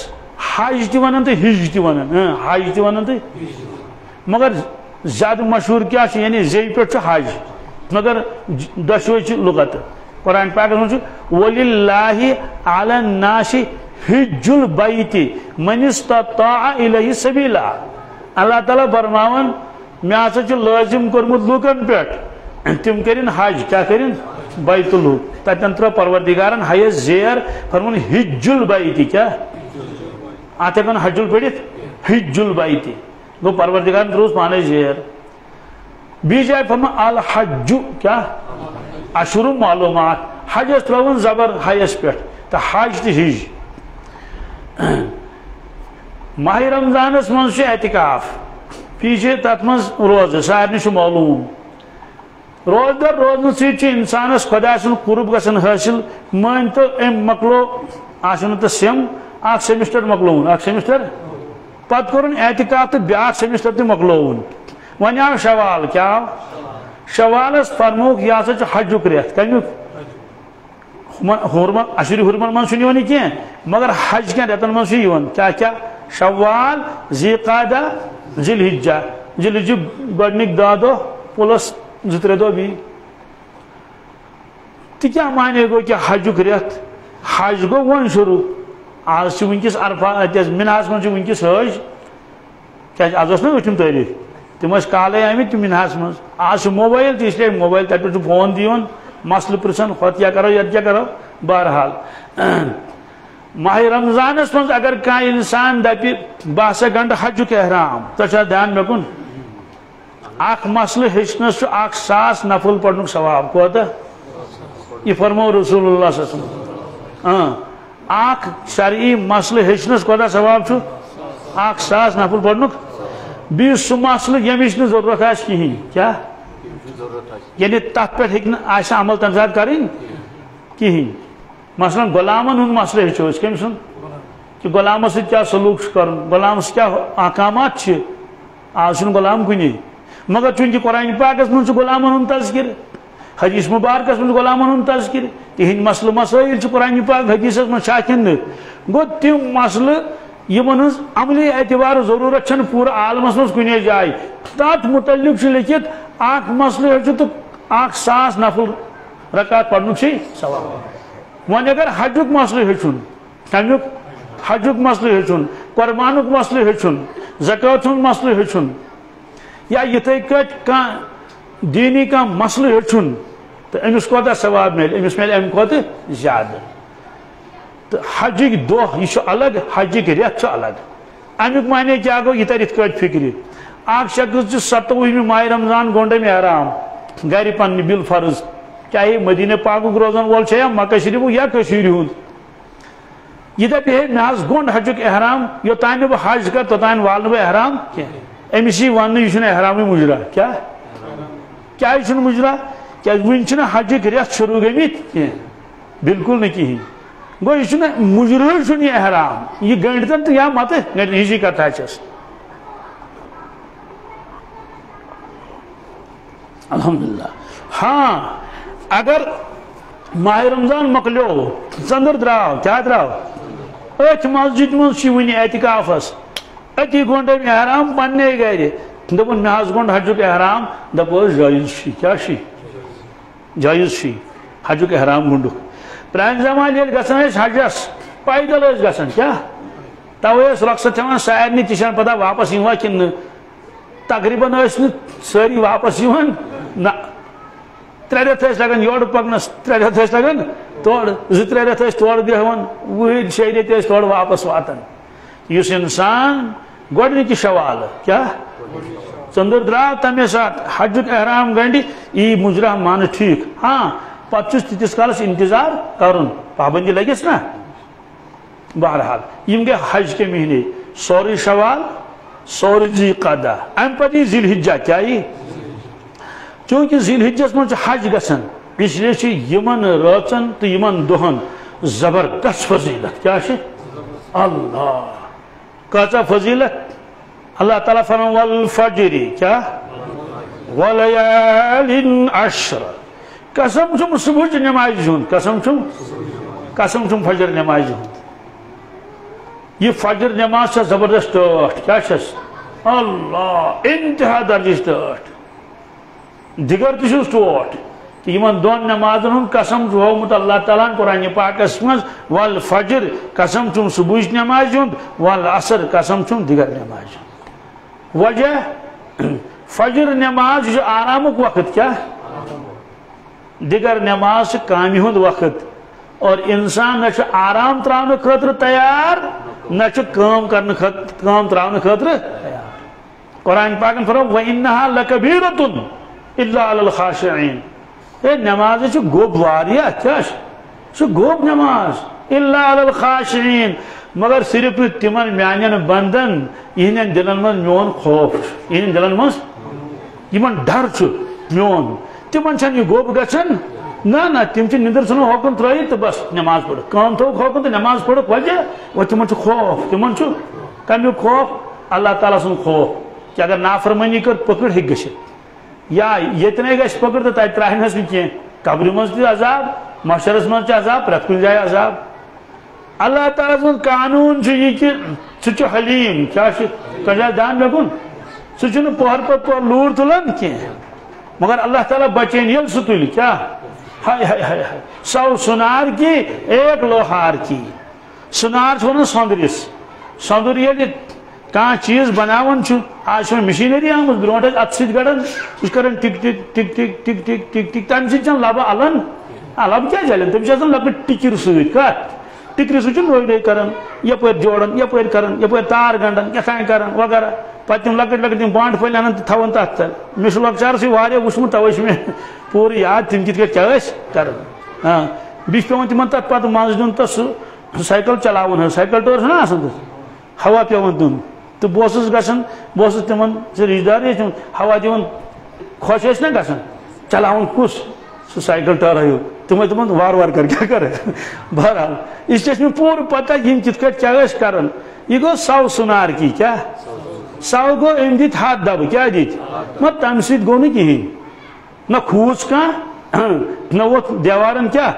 حج تہ ونان تو ہج تہ ونان حج تہ ونان تو مگر زیادہ مشہور کیا یعنی زی پہ حج۔ مگر دشوے لغت۔ قرآن پاک ولی اللہ علی الناس حج البیت من استطاع الیہ سبیلا اللہ تعالیٰ فرماون، میں ہسا لازم کورمت لوکن پہ تم کرن حج، کیا کرن بیت اللہ۔ تتن ترو پروردگارن حیث زیر فرمون حج البیت کیا؟ ات ہیکن حج پڑھت حج البیت گو پروردگار تروس پانے زیر۔ بی جائے فرما الحج۔ کیا؟ اشر معلومات۔ حج اس ترون زبر حیس پیٹ۔ تا حج تی حج۔ ماہ رمضان اس منز سے اعتقاف پیچھے تت منز روز سارنی شو معلوم۔ روز در روزن سی چھ انسان اس خدا سن قرب گسن حاصل۔ مان تو ام مکلو، آسن تو سیم۔ اخ سیمسٹر مکلون اخ سیمسٹر؟ پت کرن اعتقاف تو بیاکھ سیمسٹر تی مکلون ون آو شوال کیا آو؟ شوالس فرموک یہ ہسا حجک ریت کمیک؟ حرمن اشری حرمن من چھنی کی مگر حج کیا ریتن من چھنی کیا کیا شوال زی قادہ ذل حجہ ذل حجہ گۄڈنِک دہ دۄہ، پلس زٕ ترٛےٚ دۄہ بیٚیہِ۔ تہِ کیٛاہ مانے گوٚو کہِ حجُک رٮ۪تھ؟ حج گوٚو وۄنۍ شروٗع۔ آز چھِ وٕنکٮ۪س عرفا اَتہِ مِنہاس منٛز حج کیٛازِ آز اوس نا ٲٹھِم تٲریٖخ تم کالے آمت منہس من آج موبائل تو اس لیے موبائل تک پہ فون دن مسل پرسن خود کیا کرو یا کیا کرو۔ بہرحال۔ ماہ رمضانس من اگر کان انسان دپہ بہ سا گنٹ حجک احرام، تو دھیان مے کن اخ مسل ہچنس اخ ساس نفل پڑھن ثواب کوتا یہ فرمو رسول اللہ صلی اللہ علیہ وسلم۔ ہاں۔ اخ شرعی مسل ہچنس کوتا ثواب اخ ساس نفل پڑھن بیس سہ مسل یمچ ضرورت آس کہین کیا؟ یعنی تک پہ آسہ عمل تمہ سات کریں کہین مثلا غلامن ہند مسئلہ ہچو، اس کم سن؟ کہ غلام ست کیا سلوک کرن؟ غلام کیا احکامات آج غلام کنی مگر چونکہ قرآن پاکس من غلامن ہند تذکر۔ حدیث مبارکس من غلامن ہند تذکر تہند مسئلہ مسائل قرآن پاک حدیث من شاکن گو تم مسئلہ یمن ہز عملی اعتبار ضرورت چھن پور عالمس مز کنے جائے۔ تات متعلق لکھت اخ مسئلہ تو اخ ساس نفل رکعت پڑھنک چھ ثواب ون اگر حجک مسئلہ ہچن تمیک حجک مسئلہ ہچن قربانک مسئلہ ہچن زکات ہند مسئلہ ہچن یا یتھے کٹ کان دینی کا مسئلہ ہچن تو امس کوتا ثواب مل امس مل ام کوتا زیادہ تو حجک دہ یہ الگ، حجک ریت الگ۔ امیک معنی کیا گو یہ تر ات فکر اخ شخص ستوہم ماہ رمضان گونڈ میں آرام گر پن بل فرض۔ چاہے مدینہ پاک روزن وول یا مکہ شریف یا کشیر ہند؟ یہ دپہ، ہے، مے گونڈ حجک احرام یوتان بہ حج کر توتان وال بہ احرام کی امس یہ ون یہ احرام مجرا۔ کیا کیا یہ مجرا کیا ون حجک ریت شروع گمت کی بالکل نہ کہین گو یہ مجرل یہ احرام۔ یہ گنڈتن تو یا مت گنڈ ہجی کتھا چس۔ الحمدللہ۔ ہاں اگر ماہ رمضان مکلیو ژندر دراو کیا دراو۔ ات مسجد من ون اعتکافس اتی گونڈ احرام پننے گھر دپن مے حض گونڈ حجک احرام دپ جائز کیا شی؟ جائز شی حجک احرام گونڈک پران زمان یل گژھان ٲسۍ حجس پیدل ٲسۍ گژھان کیا؟ توے ٲسۍ رۄخصت ہٮ۪وان سارنٕے تہِ چھَنہٕ پتہ واپس یِوان کِنہٕ نہٕ تقریٖبن ٲسۍ نہٕ سٲری واپس یِوان نہ ترٛےٚ رٮ۪تھ ٲسۍ لگان یورٕ پکنس ترٛےٚ رٮ۪تھ ٲسۍ لگان تورٕ زٕ ترٛےٚ رٮ۪تھ ٲسۍ تورٕ بیٚہوان وُہٕرۍ شیٚیہِ ٲسۍ تورٕ واپس واتان یُس اِنسان گۄڈنِچہِ شوالہٕ کیٛاہ ژٔنٛدٕر درٛاو تَمے ساتہٕ حجُک احرام گنٛڈِ یی مُجرا مانہٕ ٹھیٖک۔ ہاں پتہ تیتس کالس انتظار کرن۔ پابندی لگس نا بہرحال، یم گئے حج کے مہینے۔ سوری شوال، سوری زی قدا ام پتہ ذی الحجہ کیا یہ چونکہ ذی الحجس من حج گسن، اس لیے یمن راتن تو یمن دہن زبردست فضیلت، کیا اللہ۔ کچا فضیلت؟ اللہ تعالیٰ فرمان والفجری کیا؟ ولیال عشر۔ قسم چھم صبح نماز ہند قسم چھم؟ قسم چھم فجر نماز ہند یہ فجر نماز سے زبردست ٹاٹ کیا چھس اللہ، انتہا درجش ٹاٹ دیگر تشس ٹوٹ کہ یمن دون نمازن ہند قسم ہومت اللہ تعالیٰ قرآن پاکس مز ول قسم چھم صبح نماز ہند ول عصر قسم چھم دیگر نماز وجہ فجر نماز آرامک وقت کیا؟ دیگر نماز کامی ہند وقت۔ اور انسان نہ چھ آرام تراؤن خطر تیار، نہ کام کرنے کام تراؤن خطر قرآن پاکن فرو وَإِنَّهَا لَكَبِيرَةٌ إِلَّا عَلَى الْخَاشِعِينَ۔ اے نماز چھ گوب واریہ کیا چھ گوب نماز۔ إِلَّا عَلَى الْخَاشِعِينَ۔ مگر صرف تم میان بندن اہد دلن من میون خوف ان دلن من یمن ڈر میون۔ تم چھن یہ گوب گچھن نا نا تم چھ نندر سنو حکم ترائی تو بس نماز پڑھ کام تو حکم تو نماز پڑھ وجہ؟ وہ تمن چھ خوف تمن کمی خوف، اللہ تعالیٰ سن خوف۔ کہ اگر نافرمانی کر، پکڑ ہک گش یا یتنے گش پکڑ تو تتہ تراہنس نی کی قبر مز عذاب محشرس مز عذاب کن جائے عذاب۔ اللہ تعالیٰ سُنٛد قانوٗن چھُ یہِ کہِ سُہ چھُ حلیٖم کیٛاہ چھُ کُنہِ جایہِ دھیان مےٚ سُہ چھُنہٕ پۄہر پتہٕ پۄہر لوٗر تُلان کینٛہہ مگر اللہ تعالیٰ بچین یل ستل کیا ہائے سو سنار کی ایک لوہار کی سنار ون سندرس سندر یل کان چیز بناون آج مشینری آمت برو ات ست گڑان سہ کران ٹک ٹک ٹک ٹک ٹک ٹک ٹک ٹک تمہ سب لب الن لب کیا جلن تم آسان لکٹ ٹکر ست کت ٹکر سہ روی کران یپ جوڑان یپ کران یپ تار گنڈان کتان کران وغیرہ۔ پتہ تم لکٹ لکٹ تم بانٹ پھل انان تھوان تک تل مے لکچار سی واریا وچمت توے مے پور یاد تم کت کران ہاں بیس پیوان تمن تک پتہ مز دن تو سہ سائیکل چلاون سائیکل ٹور نا آسان ہوا پیوان دن۔ تو بہس گھن بہس تمن سے رشتہ دار ہوا دن خوش نا گھن چلاون کس سہ سائیکل ٹہرو تم تمن وار وار کر کیا کر بہرحال، اس چیز میں پور پتہ یم کت کٹ کیا کران یہ گو سو سنار کی کیا؟ سو گو ام دت ہاتھ دب، کیا دت مت تم ست گو نا کہین نہ کھوس کھانا نہ ووت دیوارن کیا؟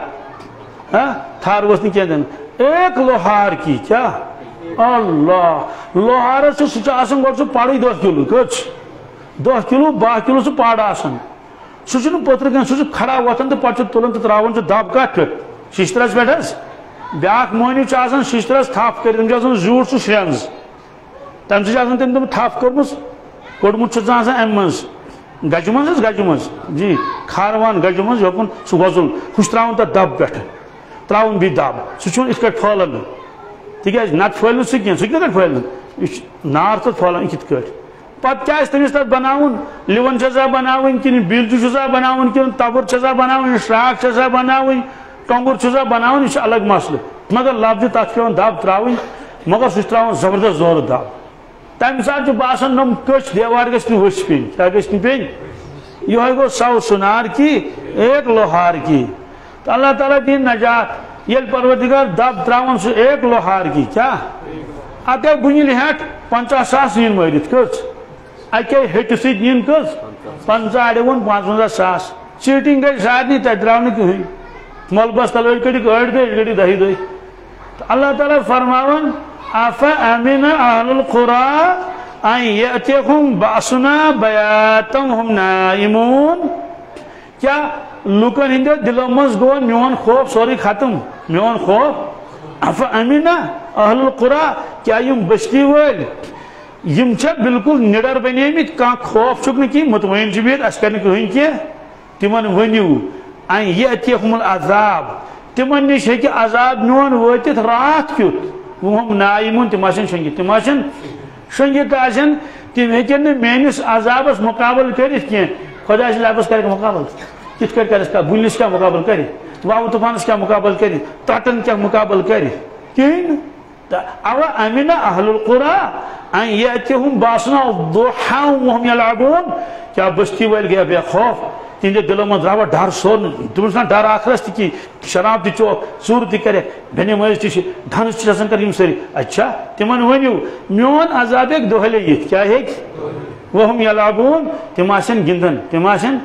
ہاں؟ تھار وس نی دن۔ ایک لوہار کی کیا؟ اللہ، لوہار سے سہ آسان گۄڈٕ سُہ پڑٕے دہ کِلوٗ کٔژ دہ کِلوٗ باہ کِلوٗ سُہ پڑ آسان سہ پوتر کن سہ کھڑا وتھان تو پہ تلان تو تران دب کٹ پہ ششترس پہ بیا مہنیو آن ششترس تھپ کر زیوٹ سہ شرینز تمہ سن تم تھپ کورمس کوڑمت آسان مز گجہ مز گجہ مز جی کھاروان گجہ مز یوکن سہ وزل ہش تراؤن تر دب پہ تراؤن بی دب سہ ات پہ پھہلان تکیاز نت پھہل سہ کی سہ کتھ پھہل نار تر پھہلان کت پٲٹھۍ پتہ کیا تمس تر بناون؟ لیون چھسا بناون کن بیلچہ چھسا بناون کن تبر چھسا بناون شراک چھسا بناون ٹونگر چھسا بناون یہ الگ مسئلہ مگر لفظ تک پیون دب تراؤن مگر سہ تراؤن زبردست زور دب۔ تمہ سات باسان نم کچھ دیوار گھس وش پین کیا گھس پین یہ گو سو سنار کی، ایک لوہار کی۔ تو اللہ تعالیٰ دین نجات یل پروردگار دب تراؤن سہ ایک لوہار کی کیا اتے بنیل ہٹ پنچہ ساس نین مرت کچھ اکے ہٹ سی نین کچھ پنچہ اڑے ون پانچ ساس۔ چیٹنگ گئی سارے تک درو نا ملبس تل اڑ کڑی اڑ دے کڑی دہی دہی تو اللہ تعالیٰ فرماون اف امن اہل القرى ان یاتیہم باسنا بیاتم ہم نائمون۔ کیا لوکن ہند دلو مز گو میون خوف، سوری، ختم۔ میون خوف؟ اف امن اہل القرى کیا یم بستی ول یم چھ بالکل نڈر بنیمت کان خوف چھ نہ کی مطمئن چھ بیت، اس کرن کہین کی تمن ونیو ان یاتیہم العذاب۔ تمن نش ہیکہ عذاب میون وتت رات کیت وہم نائمون تم آسن شنگت تم آسن شنگت آسن تم ہیکن میانس عذابس مقابل کرت کی خدا اس لابس کرے مقابل۔ کت کر کرس کا بلس کیا مقابل کرے۔ واو طوفانس کیا مقابل کرے۔ تٹن کیا مقابل کرے۔ کین او امن اهل القرى ان ياتهم باسنا ضحى وهم يلعبون کیا بستی ول گیا بے خوف؟ تہندے دلوں من درا ڈر سون تم ڈر آخرس تہ شراب تہ چو ژور تہ کرے. بنی مز تہ دھنس تہ آسان کر ساری اچھا تمن ونیو میون عذاب ایک دہلے یت کیا ہے وہم یلعبون. تم آسن گندن تم آسن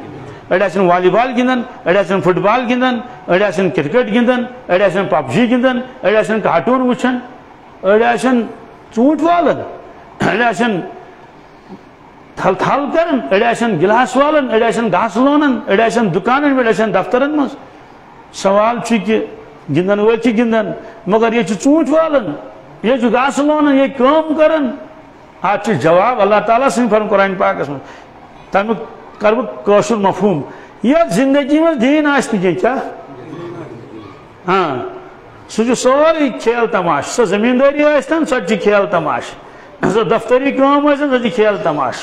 اڑ آسن والی بال گندن اڑ آسن فٹ بال گندن اڑ آسن کرکٹ گندن اڑ آسن پب جی گندن اڑ آسن کارٹون وچھن اڑ آسن ژوٗنٛٹھۍ والن اڑ آسن تھل تھل کرن اڑ آسن گلاس والن اڑ آسن گاس لونن اڑ آسن دکانن اڑ آسن دفترن مز۔ سوال چھ کہ گندن ول چھ گندن، مگر یہ چھ ژوٗنٛٹھۍ والن، یہ چھ گاس لونن، یہ کٲم کرن۔ اتھ چھ جواب اللہ تعالیٰ سن فرم قرآن پاکس مز تمیک کر بہٕ کٲشُر مفہوم۔ یتھ زندگی مز دین آسہِ نہٕ کینٛہہ کیٛاہ ہاں۔ سُہ چھُ سورُے کھیل تماش سۄ زٔمیٖندٲری ٲسۍتن سۄ تہِ چھِ کھیل تماش سۄ دفتری کٲم ٲسِن سۄ چھِ کھیل تماش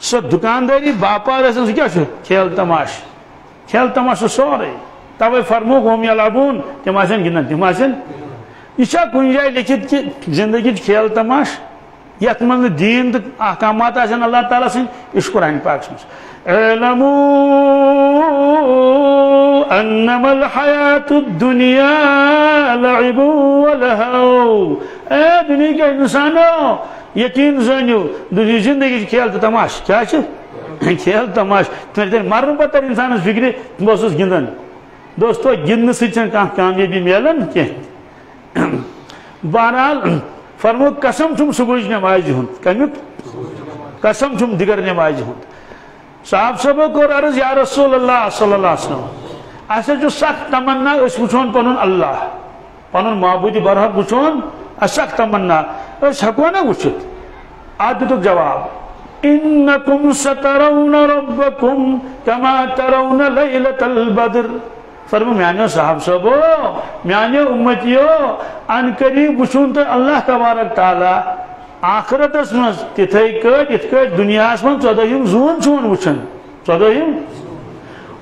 سۄ دُکاندٲری باپار ٲسِن سُہ کیٛاہ چھُ؟ کھیل تماش کھیل تماش چھُ سورُے۔ تَوَے فرموک ہوم یا لبوٗن تِم آسن گِنٛدان تِم آسن۔ یہِ چھا کُنہِ جایہِ لیکھِتھ کہِ زندگی کھیل تماش یتھ منٛز نہٕ دیٖن تہٕ احکامات آسن اللہ تعالیٰ سٕنٛدۍ، یہِ چھُ قرآن پاکس منٛز۔ اعلموا انما الحياة الدنيا لعب ولهو اے دنیا کے انسانو، یقین زانیو، دنیا زندگی کھیل تو تماش. کیا چھ؟ کھیل تماش. تمہیں مرن پتر انسان اس فکر بہت گندن. دوستو گندن سے سن کھانا کامیابی ملن کی بہرحال فرمو قسم چھم صبح نماز ہند کمیک قسم چھم دگر نماز ہند صاحب صبح کور عرض یا رسول اللہ صلی اللہ علیہ وسلم اسے جو سخت تمنا، اس وچھون پنن اللہ پنن معبود برحق وچھون سخت تمنا، اس ہکو نا وچھت آدتک جواب، انکم سترون ربکم کما ترون لیلت البدر۔ فرمو، میانیو صاحب صبو میانیو امتیو، ان قریب وچھون تو اللہ تبارک تعالی آخرت مز تتھے کٹ ات کٹ دنیا من ژۄدہم زون چون وچھن۔ ژۄدہم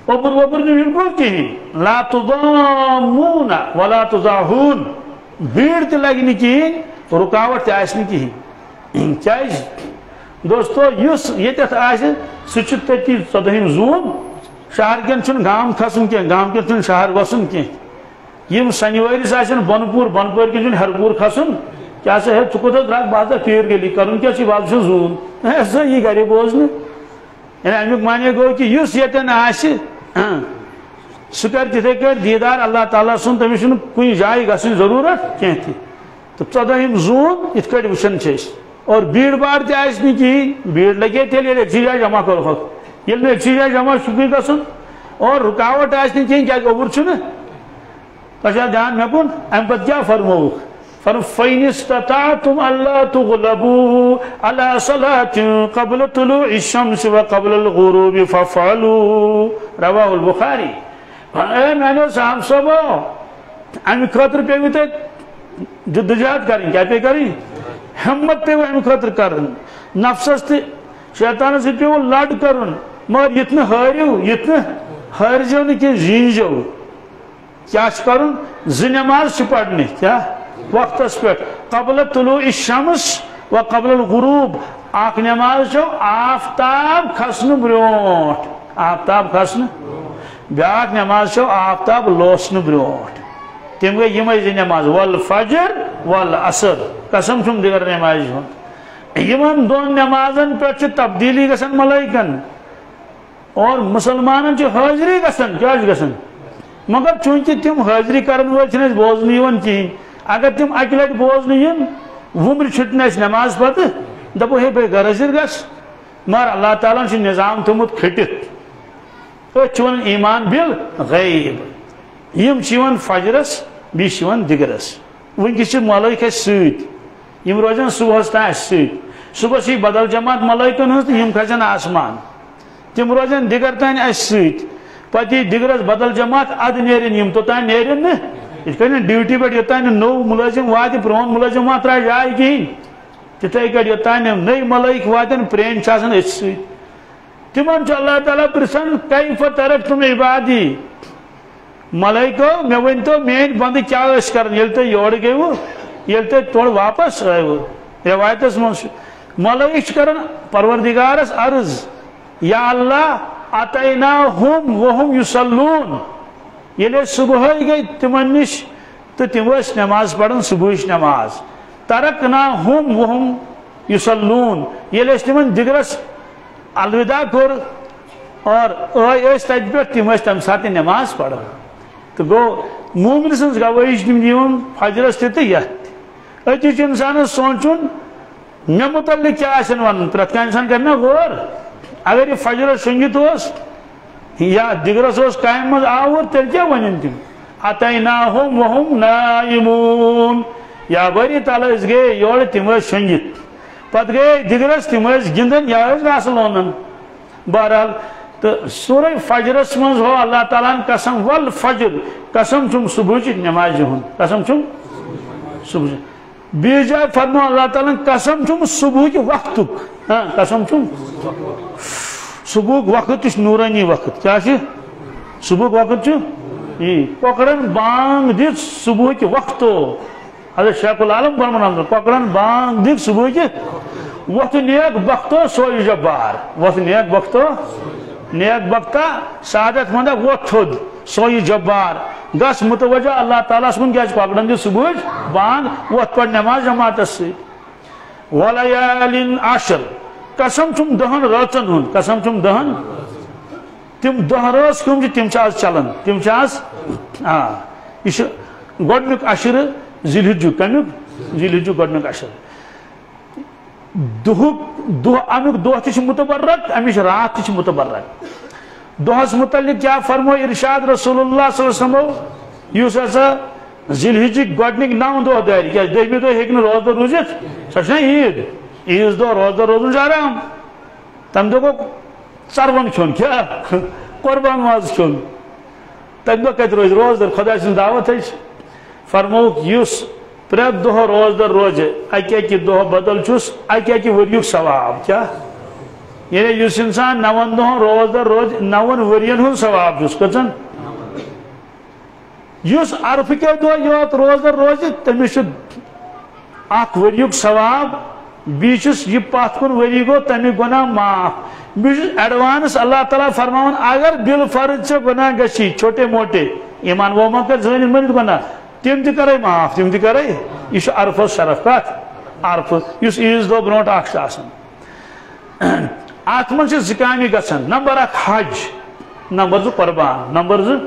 اوپر ووپر نہ بالکل کہین لا تضامون ولا تضاہون۔ بھیڑ تہ لگہ نہ کہین رکاوٹ تہ آس نہ کہین کیاز دوستو، یس یتھ آس سہ چھ تتی ژۄدہم زون؟ شہر کن چھن گام کھسن کی گام کن چھن شہر وسن کی یم سنیوارس آسن بنپور بنپور کن چھن ہرپور کھسن۔ کیا ہے؟ چکو تو دراک بات ہے، پیر گلی کرن کیا چی بات سے زون ایسا یہ گری بوزن یعنی امیک مانے گو کہ یس یتن آسی ہاں۔ سکر تیتے کر، دیدار اللہ تعالیٰ سن تمیشن کوئی جائے گسن ضرورت کہیں تھی؟ تو ژۄدہم زون ات کٹ وچن چھ اور بھیڑ باڑ تہ آس نہ کہین بھیڑ لگے تیل ییٚلہِ أکسٕے جایہِ جمع کرہوکھ ییٚلہِ نہٕ أکسٕے جایہِ جمع چھُکھٕے گژھُن اور رُکاوٹ آسہِ نہٕ کِہیٖنۍ کیٛازِ اوٚبُر چھُنہٕ تۄہہِ چھا دھیان مےٚ کُن اَمہِ پتہٕ کیٛاہ فرمووُکھ فَإِنِ اسْتَطَعْتُمْ أَلَّا تُغْلَبُوا عَلَى صَلَاةٍ قَبْلَ طُلُوعِ الشَّمْسِ وَقَبْلَ الْغُرُوبِ فَافْعَلُوا. رواه البخاري اے میانو صاحب صاحبو امہ خاطر پیو تہ جدوجہد کریں، کیا پہ کریں؟ ہمت پیو امہ خاطر کرن، نفسس تہ شیطانس پیو لڑ کرن۔ مگر یتن ہاریو یتن ہارجو نہ کہ زینجو کیا کرن؟ زٕ نماز چھ کیا؟ وقتس پہ قبل طلوع الشمس و قبل الغروب۔ اخ نماز چھو آفتاب کھسن برونٹ آفتاب کھسن بیاکھ نماز چھو آفتاب لوسن برونٹ تم گئی یمے زٕ جی نماز۔ والفجر والعصر۔ قسم چھم دیگر نماز ہُنٛد یمن دون نمازن پہ چھ تبدیلی گژھان ملائکن۔ اور مسلمانن چھ حاضری گژھان کیا چھ مگر چونکہ تم حاضری کرن وٲلۍ چھِنہٕ اَسہِ بوزنہٕ اگر تم اکہ لٹہِ بوزنہٕ یِن وُمرِ چھُٹہِ اَسہِ نٮ۪ماز پتہٕ دپو ہے بے گرسر گژھ مگر اللہ تعالیٰ چھُ نظام تھوٚمُت کھٔٹِتھ أسۍ ایمان بِل غیب۔ یِم چھِ یِوان فجرس بیٚیہِ چھِ یِوان دِگرس وٕنکٮ۪س چھِ ملٲیک روزن صبحس تام اَسہِ بدل جماعت ملٲیکن ہٕنٛز تہٕ کھسن آسمان۔ تِم روزن دِگر تام اَسہِ سۭتۍ پتہٕ یی دِگرس بدل جماعت، ادٕ نیرن، یِم نیرن۔ نہٕ یہ ڈیوٹی پہ یوتان نو ملازم وات پرون ملازم ما ترا جائے کہین تتھے کٹ یوتان نئی ملائک واتن پرین آسان ات سی تمن اللہ تعالیٰ پرسن کیف ترک تم عبادی ملائکو مے ون تو مین بند کیا اس کرن یل تھی یور گیو یل تھی تور واپس آو روایتس من ملائک کرن پروردگارس عرض یا اللہ اتینا ہم وہم یسلون یل صبح گئی تمن نش، تو تم نماز پڑھن صبح نماز۔ ترک نا ہم وہم یسلون یل تمن دگرس الوداع کور اور تت پہ تم تم سات نماز پڑھان تو گو، مومن سن گوائش تم دون فجرس تہ یت۔ اتھ انسان سوچن مے متعلق کیا ون پریت انسان کرنا غور۔ اگر یہ فجرس شنگت یا دگرس اس کامہ مز آور تیل کیا ونن تم اتیناہم وہم نائمون. یا بری تعالی اس گئے یور تم شنگت پت گئے دگرس تم گندن یا ناسل لونن بہرحال، تو سورہ فجرس من ہو، اللہ تعالیٰ قسم والفجر قسم چم صبح نماز ہن قسم چم؟ صبح بیس جائے فرمو اللہ تعالیٰ قسم چم صبح وقت ہاں، قسم چم؟ صبح وقت نورانی وقت۔ کیا صبح وقت یہ ککرن بانگ دت صبح کے وقت حضرت شیخ العالم برمان ککرن بانگ دت صبح کے وقت نیک وقت سوئی جبار۔ وقت نیک وقت نیک وقتا سعادت مند وقت تھود، سوئی جبار۔ گس متوجہ اللہ تعالیٰ سن کیا ککرن دت صبح بانگ، وقت پر نماز جماعت سے۔ ولیال عشر۔ قسم چم دہن رچن ہن، قسم چم دہن؟ تم دہ رس کم جی، تم آز چلان تم آز آ یہ گۄڈنیُک اشر ذِلحجُک کمیُک ذِلحجُک گۄڈنیُک اشر دُہُک دۄہ امیُک دۄہ تہِ چھُ مُتبرک رات تہِ چھِ مُتبرک دۄہس متعلق کیٛاہ فرمو ارشاد رسول اللہ صلی اللہ علیہ وسلم؟ یُس ہسا ذیل ذِلحجِک گۄڈنِکۍ نو دۄہ دارِ کیٛازِ دٔہمہِ دۄہ ہیٚکہِ نہٕ روزدر روٗزِتھ سۄ چھےٚ عیٖد عیز دہ روز دہ روزن آرام تم دہ گو ثرون کھن کیا؟ قربان ماز کھن تم دہ کت روز روز در خدا سن دعوت فرموک یس پریت دہ روز در روز اکہ اکہ دہ بدل چھس اکہ اکہ وریک ثواب، کیا؟ یعنی اس انسان نون دہ روز در روز نون ورین ہن ثواب چھس کچن؟ یس عرف کے دہ یوت روز در روز تمس اخ وریک ثواب بیچس یہ پات کن وری گو تمی گناہ معاف۔ بیچس ایڈوانس اللہ تعالیٰ فرماؤن اگر بل فرض سے گناہ گشی، چھوٹے موٹے، ایمان وہ مکر زنین منت گناہ تم تہ کرے معاف تم تہ کرے۔ یہ عرف و شرف کت عرف، اس عیز دو برونٹ اخ آسان ات من سے زکامی گژھن نمبر اک حج۔ نمبر زٕ قربان۔ نمبر زٕ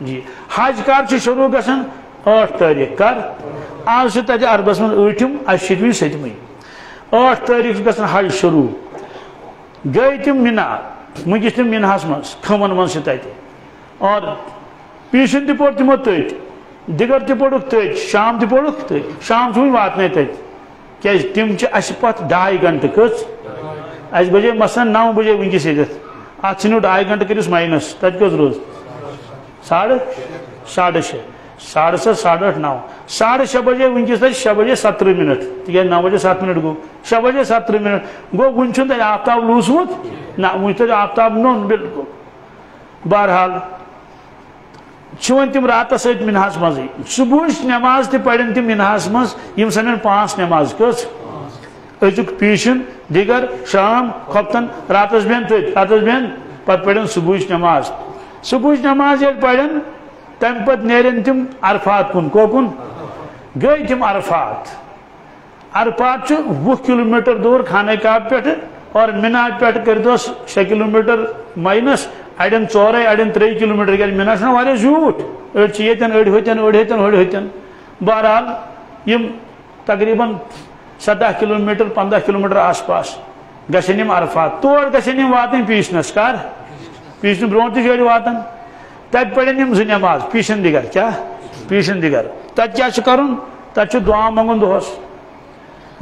جی۔ حج کر چھ شروع گژھن ٲٹھ تٲریخ کر آز چھ تتہِ عربس منٛز ٲٹھِم اَسہِ شیٚتمہِ سٔتمٕے ٹھ تاریخ گھن حج شروع۔ گئی تم منا ونکس تم منہس مز کھمن من تتہ۔ اور پیشن تہ پور تمو تت دگر تہ پورک تت شام تہ پورک تت شام چھ واتنے تت کیاز تم چھ اس پت ڈائی گھنٹہ کچ اس بجے مثلا نو بجے ونکس یتھ ات ژھنو ڈائی گھنٹہ کرس مائنس تت کس روز؟ ساڑھے ساڑھے شےٚ۔ ساڑھے ست ساڑھے آٹھ نو ساڑھے شے بجے ونکس تک بجے سترہ منٹ تک نو بجے ست منٹ گو شے بجے سترہ منٹ گو ون تک آفتاب لوسمت نہ ون آفتاب نون بالکل بہرحال چون تم راتس ست منہس مزے صبح نماز تہ پڑن تم منہس مز یم سمن پانچ نماز کس ازک پیشن دیگر شام کھپتن راتس بہن تت راتس بہن پت پڑن صبح نماز صبح نماز یل پڑن تم پت نیرن تم عرفات کن کوکن گئی تم عرفات عرفات وہ کلو میٹر دور خانہ کعب پہ اور مینا پہ کر دوس شے کلو میٹر مائنس اڑین ژورے اڑین ترے کلو میٹر کیا مینا چھنا واریاہ زیوٹ اڑ چھ یتن اڑ ہوتن اڑ ہتن اڑ ہتن بہرحال یم تقریباً سدہ کلو میٹر پندہ کلو میٹر آس پاس گژھن یم عرفات تور گژھن یم واتن پیشنس کر پیشن برون تہ واتن تت پڑن یم زٕ نماز، پیشن دگر کیا؟ پیشن دگر تت کیا چھ کرن؟ تت چھ دعا منگن دہس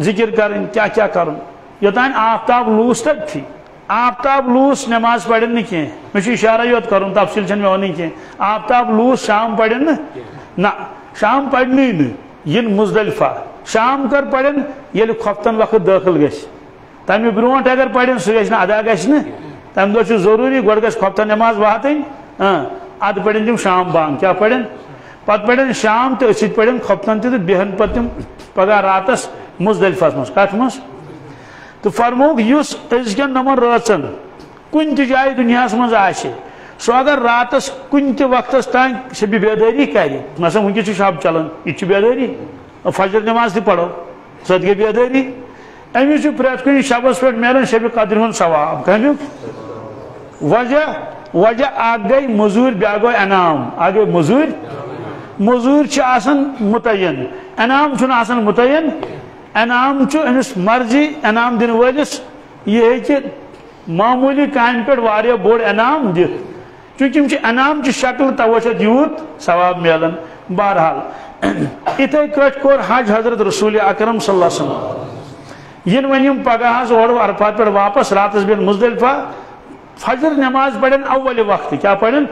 ذکر کرن، کیا کیا کرن؟ یوتان آفتاب لوس تک تھی۔ آفتاب لوس نماز پڑھن نہیں کی مجھے اشارہ یوت کروں، تفصیل چھن میں کی آفتاب لوس شام پڑھن؟ نہ، شام پڑھنی نہیں ین مزدلفہ۔ شام کر پڑھن، یل کھفتن وقت داخل گش تمہ برونٹ اگر پڑھن سہ گژھِ ادا گژھِ نہ تمہ دۄہ چھُ ضروٗری گۄڈٕ گژھِ کھۄفتن نٮ۪ماز واتٕنۍ ہاں۔ ادٕ پڑھن تِم شام بانگ کیٛاہ پڑھن پتہٕ پڑھن شام تہٕ أتھۍ سۭتۍ پڑھن کھۄفتن تہِ تہٕ بیہن پتہٕ راتس مزدلفس منٛز کتھ منٛز تو فرموک اس ازکن نمن رچن کن تہ جائے دنیا مز آسے سو اگر راتس کن تہ وقت تان شبی بیداری کر مثلا ونکس شب چلان یہ بیداری؟ فجر نماز تہ پڑھو سو گئی بیداری امس پریت کن شبس پہ ملان شبی قدر ہند ثواب کمیک وجہ وجہ اک گئی، مزور بیا گو انعام۔ اک گئی مزور؟ مزور متعین۔ انعام آسان متعین، انعام امس مرضی، انعام دن ولس یہ کہ معمولی کام پہ واریاہ بوڑ انعام دت چونکہ انعام کی شکل توجہ یوت ثواب ملان بہرحال، اتھے کٹ کور حج حضرت رسول اکرم صلی اللہ علیہ وسلم۔ ین ون پگہ اور عرفات پہ واپس، راتس بین مزدلفہ فجر نماز پڑھن اول وقت، کیا پڑھن؟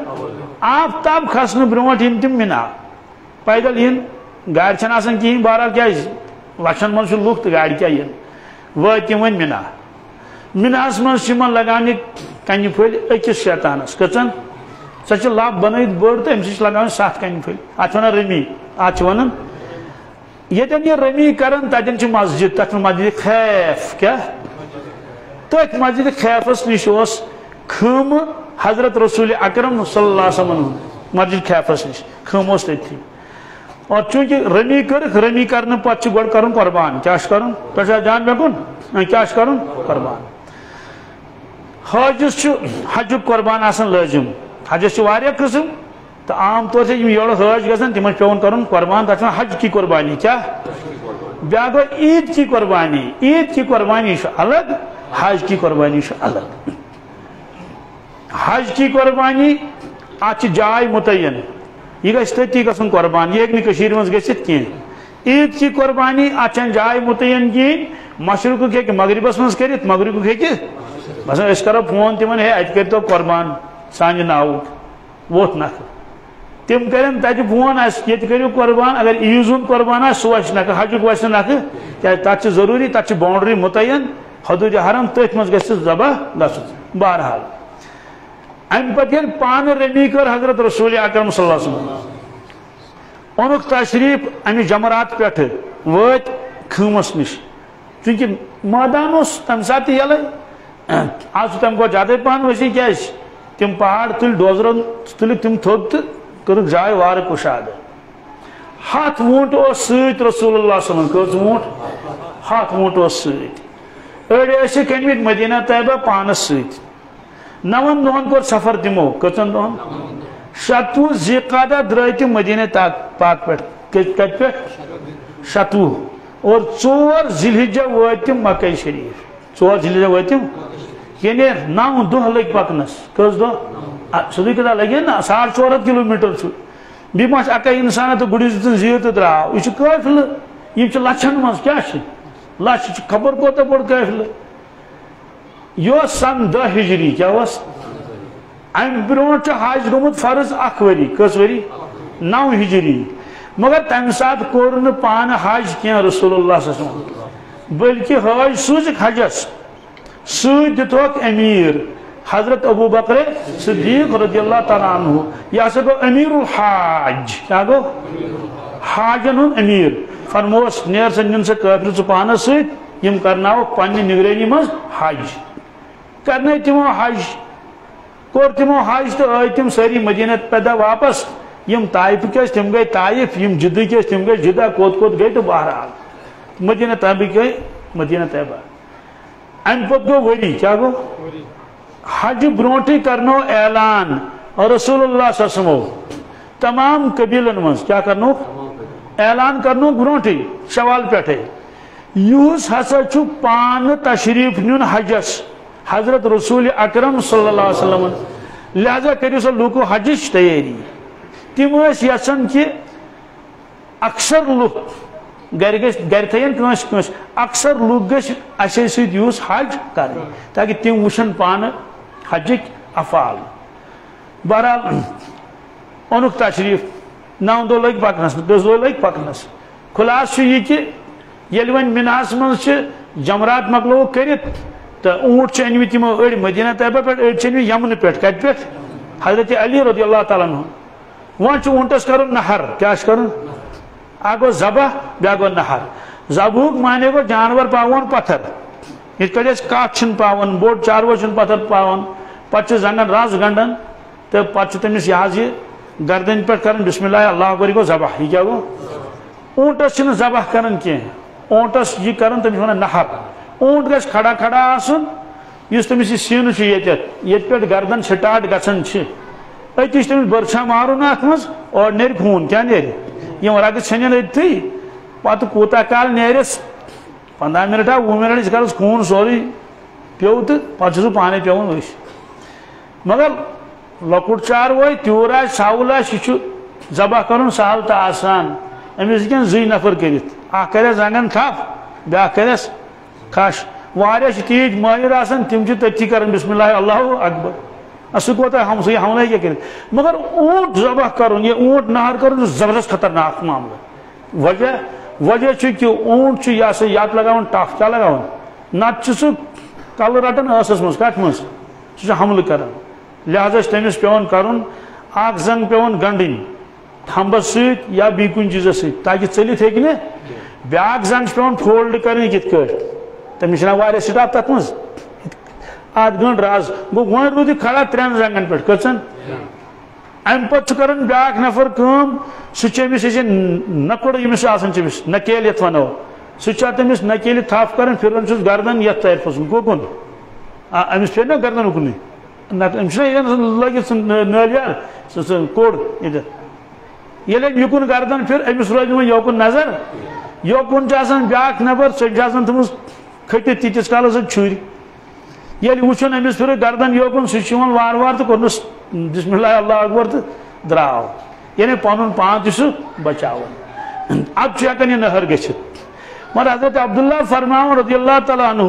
آفتاب کھسن برونٹ ین تم منا۔ پیدل ین گاڑی چھن آسان کہین بہرحال کیا لچھن من لوگ تو گاڑی کیا وات ون منا۔ مناس من لگان کنہ پھل اکس شیطانس۔ کچن؟ سہ لب بنت بڑ تو امس لگان ست کنہ پھل ات ونان رمی ات ونان یتن یہ رمی کران تتن مسجد تک مسجد خیف، کیا؟ تک مسجد خیفس نش خم حضرت رسول اکرم صلی اللہ علیہ وسلم مسجد خیفس نش خم اس تھی اور چونکہ رمی کر رمی کرنے پتہ گوڑ کرن قربان کیا کرن جان مے کن کیا کرن قربان حجس حج قربان آسان لازم حجس واریاہ قسم تو عام طور سے یور حج گھن تمن پیون کرن قربان تک حج کی قربانی کیا بیا گو عید کی قربانی عید کی قربانی الگ حج کی قربانی الگ حج کی قربانی ات جائے متعین۔ یہ گھس تتی گھن قربان یہ ہوں مز گھت کی عید کی قربانی اچھن جائے متعین کہین مشرق ہیکہ مغربس مز کرت مغرب ہیکہ بس اس کرو فون تمن ہے ات کرتو قربان سانہ ناو ووت نکھ تم کرن تتہ فون اس یہ کرو قربان، اگر عیز ہند قربان آ سہ نکھ حجک وس نکھ کیا تک ضروری تک باؤنڈری متعین۔ حدود حرم تھی مز گھس ذبح گھن بہرحال۔ ام پتہ پان رمی کر حضرت رسول اکرم صلی اللہ علیہ وسلم۔ اونک تشریف ام جمرات پہ وت خمس نش۔ چونکہ مادان اس تم سات یل آج تم کو زیادہ پہن وسی کیا تم پہاڑ تل ڈوزرن تل تم تھوک تو کر جائے وار کشاد۔ ہاتھ وونٹ اس سیت رسول اللہ صلی اللہ علیہ وسلم کس ہاتھ وونٹ اس سیت۔ اڑ ٲسۍ کٔنۍمٕتۍ مدینہ طیبہ پانس سۭتۍ نون دہن کور سفر تمو کچن دہن شتوہ زیقادہ درائے تم مدینہ پاک پہ کت پہ شتوہ اور ژور ذلحجہ وٲتۍ مکہ شریف. ژور ذلحجہ وٲتۍ یعنی نو دہ لگ پکنس کس دہ سیدھی کتاب لگے نا ساڑھ ژور ہتھ کلو میٹر بیٚیہِ ما چھِ اکے انسان تہٕ گُڑِس دِژٕن زیٖر تہٕ درٛاو یہِ چھُ قٲفلہٕ یِم چھِ لچھن منٛز کیٛاہ چھِ لچھ چھِ خبر کوتاہ بوٚڑ قٲفلہٕ یہ سن دہ ہجری کیا اس ام برونٹ حج گومت فرض اخ وری کس وری نو ہجری مگر تم سات کور پان حج کیا رسول اللہ صلی اللہ علیہ وسلم بلکہ حج سوزک حجس سوز دتوک امیر حضرت ابو بکر صدیق رضی اللہ تعالیٰ عنہ یہ ہسا گو امیر الحاج کیا گو حاجن ہند امیر فرموس نیر سا نن سا کافر ژٕ پانس سۭتۍ یِم کرناوکھ پننہِ نگرٲنی منٛز حج کرنے تمو حج کوٚر تمو حج تہٕ آے تِم سٲری مدیٖنہ پیدا واپس یم طائف کے تم گئی طائف یم جدہ کے تم گئی جدہ کوت کوت گئی تو بہرحال مدینہ طیبہ گئی مدینہ طیبہ ام پت گو وری کیا گو؟ حج برونٹی کرنو اعلان اور رسول اللہ صلی اللہ علیہ وسلم تمام قبیلن من کیا کرنو؟ اعلان کرنو برونٹی شوال پیٹھے۔ یوس ہسا چھو پان تشریف نیون حجس۔ حضرت رسول اکرم صلی اللہ علیہ وسلم لہذا کریو سو لوکو حجش تیاری۔ تم یسان کہ اکثر لوگ گر گر تھین کنس کنس اکثر لوگ گھس اسی حج کرٕنۍ تاکہِ تِم وٕچھن پانہٕ حجٕکۍ افعال۔ بہرحال اوٚنُکھ تشریٖف نو دۄہ لٔگۍ پکنس دٔہ دۄہ لٔگۍ پکنس خُلاصہٕ چھُ یہِ کہِ ییٚلہِ وۄنۍ مِناہس منٛز چھِ جمرات مۄکلووُکھ کٔرِتھ تہٕ اوٗنٹ چھِ أنمٕتۍ یِمو أڑۍ مدیٖنہ طیبہ پٮ۪ٹھ أڑۍ چھِ أنمٕتۍ یمنہٕ پٮ۪ٹھ کتہِ پٮ۪ٹھ حضرت علی رضی اللہ تعالیٰ عنہ ون اونٹس کر نہر کیا کر گو ذبح بیا گو نہر ذبح مانے گو جانور پاون پتھر یہ پہ کٹ پاون بوڑ چاروو پتھر پاون پتہ زنگن رز گنڈن تو پتہ تمس یہ گردن پہ کر بسم اللہ اللہ اکبر گو ذبح یہ کیا گو اونٹس ذبح کران کی اونٹس یہ کران تمس ونان نہر اونٹ گھس کھڑا کھڑا آسن اس تمس یہ سین یہ پہ گردن سٹارٹ گھن اتس تمس برچھا مارن ات مز اور نیر خون کیا نیر؟ یم رگت ژھنن اتھی پتہ کوتا کال نیرس؟ پندہ منٹا، وہ منٹ اس خون سوری پیو تو پتہ سہ پانے پیون اس مگر لکٹ چار وے تیور آس سول آس یہ ذبح کرن سہل تو آسان۔ امس ہکن زی نفر کرت اخ کرس زنگن تھپ بیا کرس کھش واریاہ تیج ماہر آسان تم جی تھی کران بسم اللہ اللہ اکبر۔ سہ کوتا ہمسائی حملہ کیا کر مگر اونٹ ذبح کرن، یہ اونٹ نہر کرن زبردست خطرناک معاملہ وجہ وجہ چھ کہ اونٹ چھ یہ سا یات لگاون ٹف کیا لگاون۔ نت سہ کل رٹن ٲسس مز کٹ مز سہ حملہ کران لہذا تمس پیون کرن اخ زنگ پیون گنڈن تھمبس ست یا بی کن چیز ست تاکہ چلت ہیکہ نا بیاکھ زنگ پیون، فولڈ کرن کت کٹ تمس چھ سٹاپ تک مز آدھ گنٹ راز گو گنٹ رود کھڑا ترین زنگن پہ کچن ام پتہ کران بیاکھ نفر کم سہ امس یہ نکڑ یمس آسان نکیل یت ونو سہ تمس نکیل تھپ کران پھران چھس گردن یت طرفس گوکن امس پھر نا گردن اکن امس لگت نالیار سہ کوڑ یل یکن گردن پھر امس روز یوکن نظر یوکن بیاکھ نفر سہ تھمس کھٹت تیتس کالس چھری یل یعنی وچن امس پھر گردن یوکن سہ وار وار تو کورنس بسم اللہ اللہ اکبر تو دراو۔ یعنی پن پان تہ بچاو۔ اب ہکان یہ نہر گھت مگر حضرت عبداللہ فرماؤن رضی اللہ تعالیٰ عنہ،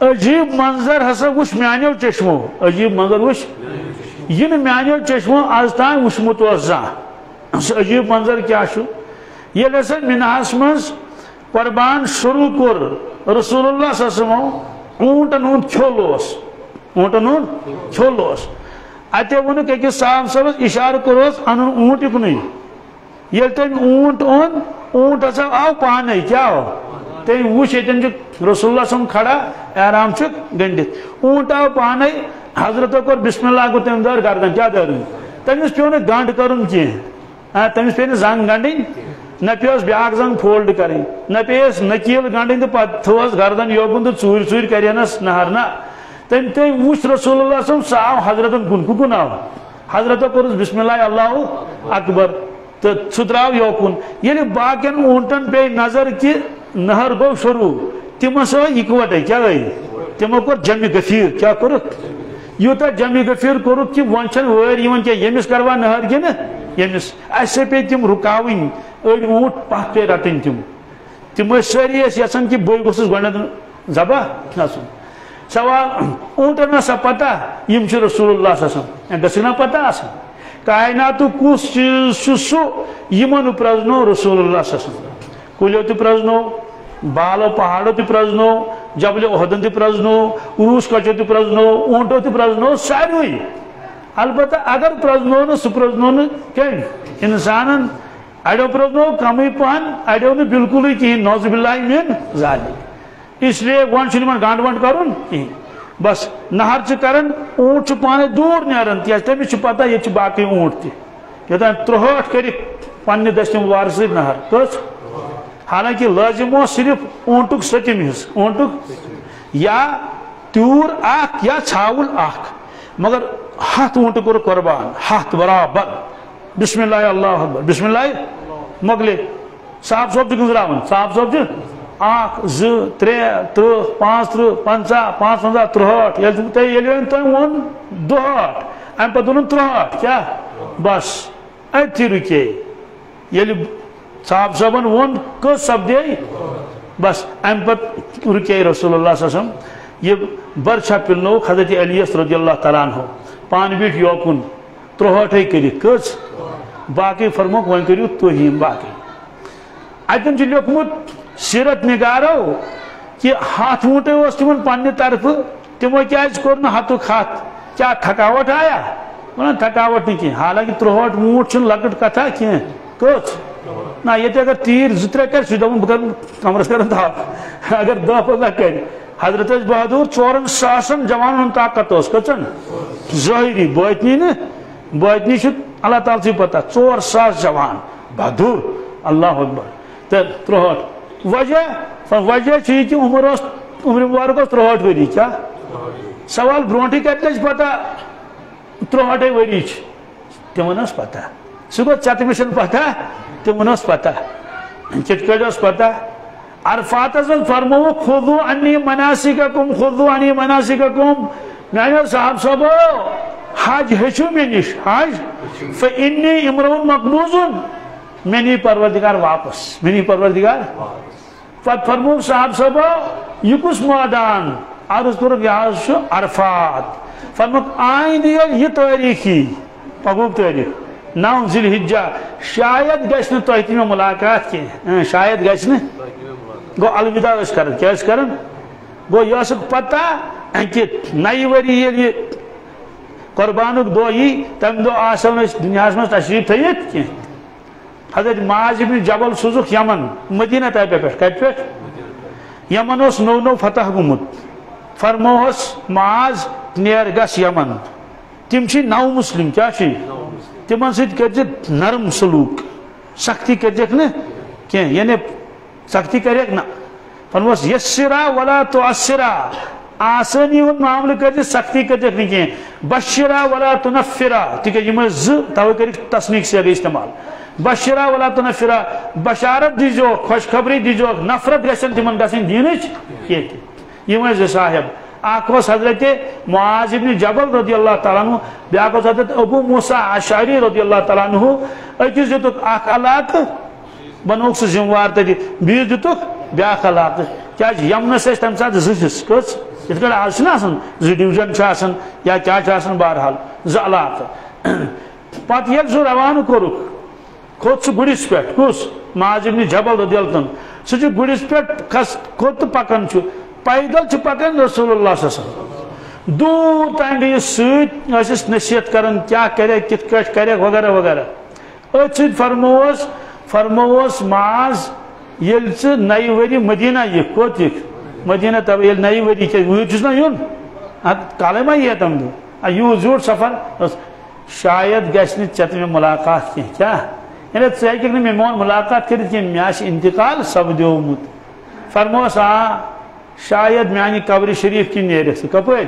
عجیب منظر ہسا وچ میانو چشمو۔ عجیب منظر وچ یہ میانو چشمو آز تان وچمت زان عجیب منظر کیا یہ ہسا منہس مز قربان شروع کور رسول اللہ صلی اللہ علیہ وسلم اونٹن ہند کھل اونٹن ہند کھل اتہ وونک أکس صاحب صاحب اشارہ کورس ان اونٹ یکن یل تم اونٹ اون، اونٹ ہسا آو پانے، کیا آو تم وچ یتن رسول اللہ صلی کھڑا، آرام چھ گنڈت۔ اونٹ آو پانے، حضرت کور بسم اللہ کو تم دار گردن کیا دار تمس پیو گنڈ کرن کی تمس پہ زنگ گنڈن نہ پیس بیاکھ زنگ فولڈ کریں، نہ پیس نکیل گنڈن تو پتہ تھوس گردن یوکن تو ژور ژور کرینس نہر نہ۔ تم تم وچ رسول اللہ صلی اللہ علیہ وسلم حضرت کن کن آو۔ حضرت کورس بسم اللہ اللہ اکبر۔ تو سہ درو یوکن یل یعنی باقین اونٹن پہ نظر کہ نہر گو شروع۔ تم سو اکوٹے کیا گئی؟ تمو کور جمع گفیر، کیا کورک یوتا جمع گفیر کورک کہ ون چھن ویر یون کہ یمس کروا نہر کہ یمس۔ اسے پہ تم رکاوین۔ اڑ اونٹ پہ پہ رٹن تم تم ساری یسان کہ بوئی گوس گۄڈنٮ۪تھ ذبح گژھُن سوال اونٹن نا سا پتہ یم چھ رسول اللہ صلی اللہ علیہ وسلم گژھِ نا پتہ آسان کائنات کس چیز چھ سہ یمن پرزنو رسول اللہ صلی اللہ علیہ وسلم کلیو تہ پرزنو بالو پہاڑو تہ پرزنو جبل عہدن تہ پرزنو عروس کچو تہ پرزنو اونٹو تہ پرزنو ساروی البتہ اگر پرزنو نا سہ پرزنو نا کم انسانن اڑو پرزنو کمی پہن اڑو نا بالکل کہین نوز باللہ من ذالک اس لیے ون چھ گانڈ ونڈ کرن کہین بس نہر چھ کرن اونٹ چھ پانے دور نیرن تیز تمس چھ پتہ یہ باقی اونٹ تہ ترہٹ کر پنہ دستم وار نہر کس حالانکہ لازم ہو صرف اونٹک ستم حص اونٹک یا تیور اخ یا ژھاول اخ مگر ہاتھ اونٹ کور قربان ہاتھ برابر بسم اللہ اللہ اکبر۔ بسم اللہ مکلے صاحب صوب گزراون۔ صاحب صوب اخ ز، ترے ترہ پانچ ترہ پنچہ پانچ پنچہ ترہٹ یل تم ون دہٹ ام پتہ ون ترہٹ کیا؟ بس۔ اتھی رکے۔ یل صاحب صاحبن ون کس سپدے بس۔ ام پت رکے رسول اللہ صلی اللہ علیہ وسلم۔ یہ برچھا پلنو حضرت علیس رضی اللہ تعالیٰ عنہ۔ پان بیٹ یوکن ترہٹے کرت کس باقی فرموک ون کریو توہین باقی۔ اتن چھ لیکمت سیرت نگارو کہ ہاتھ وونٹے اس تمن پنہ طرف تمو کیاز کور ہاتھک ہاتھ کیا تھکاوٹ آیا؟ ونان تھکاوٹ نہیں کی۔ حالانکہ ترہٹ وونٹ چھ لکٹ کتھا کی کچھ۔ نا یہ اگر تیر زترے کر سی دون بکر کمرس کرن تھا اگر دہ پنہ کر۔ حضرت بہادور ژورن ساسن جوان ہن طاقت اس کچن۔ ظاہری بوتنی نے بوتنی چھ اللہ تعالی سی پتہ ژور ساس جوان بہادور اللہ اکبر تو ترہٹ وجہ وجہ چھ کہ عمر اس عمر مبارک اس ترہٹ وری کیا سوال برونٹی کتنے پتہ ترہٹے وری تمن اس پتہ سہ گو ٹھیک پتہ تمن اس پتہ کت کٹ اس پتہ عرفات فرمو خودو انی مناسککم خودو انی مناسککم میانو صاحب صاحبو حج ہچو میں نش، حج؟ فإنی امرون مقبوضن منی پروردگار واپس، منی پروردگار پت فرمو صاحب صاحبو یہ کس مادان۔ عرض کرو یہ عرفات۔ فرمک آئین یہ تاریخی۔ پگوک تاریخ۔ نو ذی الحجہ شاید گھن تہ تمہیں ملاقات کی۔ ہاں، شاید گھن گو الوداع اس کرن۔ کیا اس کرن؟ گو یہ اس پتہ کہ نئی وری یہ قربانک دو یہ تم دو آسان دنیا میں تشریف تھیت کی حضرت معاذ ابن جبل سوزک یمن، مدینہ طیبہ پہ کت پہ؟ یمن اس نو نو فتح گمت۔ فرموہس معاذ نیر گس یمن۔ تم چھ نو مسلم، کیا چھ تمن سۭتۍ کٔرزِ نرم سلوک۔ سختی کٔرزٮ۪کھ نہٕ کینٛہہ یعنی سختی کریک نا فرموس، یسرا ولا تعسرا آسانی ہند معاملہ کر سختی کر نہیں بشرا ولا تنفرا تک یہ ز تو کر تصنیق سے استعمال۔ بشرا ولا تنفرا، بشارت دیجو، خوشخبری دیجو، نفرت گھن تمن گھن دینچ یہ صاحب۔ اخ حضرت معاذ ابن جبل رضی اللہ تعالیٰ عنہ بیاکھ حضرت ابو موسیٰ عشاری رضی اللہ تعالیٰ عنہ اکس دیتک اخ علاقہ بنوک سہ ذموار تھی جی، بیس دتک بیاکھ علاقہ کیا جی، یمنس تمہ سات زس کس؟ یت کٹ آج زٕ ڈوجن یا کیا بہرحال زٕ علاقہ پتہ یل سہ روانہ کورک کھوت سہ گرس پہ کس ماج ابن جبل رضی اللہ عنہ۔ سہ گرس پہ کھس، کھوت تو پکان پیدل پکان رسول اللہ صلی اللہ علیہ وسلم۔ دور تان گئی ست نصیحت کران کیا کرے، کت کٹ کرے، وغیرہ وغیرہ۔ ات ست فرموس فرموس ماز یل ثہ نئی وری، مدینہ یہ کوت یہ مدینہ تب یل نئی وری کے ویر چھس یون؟ ہاں، کالے ما یہ تم دو۔ یو زور سفر شاید گژھِ نہٕ ژےٚ تہٕ مےٚ ملاقات کینٛہہ کیٛاہ یعنی ژٕ ہیٚککھ نہٕ مےٚ میون ملاقات کٔرِتھ کینٛہہ مےٚ آسہِ انتقال سپدیومُت فرموس آ شاید میانہِ قبرِ شریٖف کِنۍ نیرِکھ ژٕ کپٲرۍ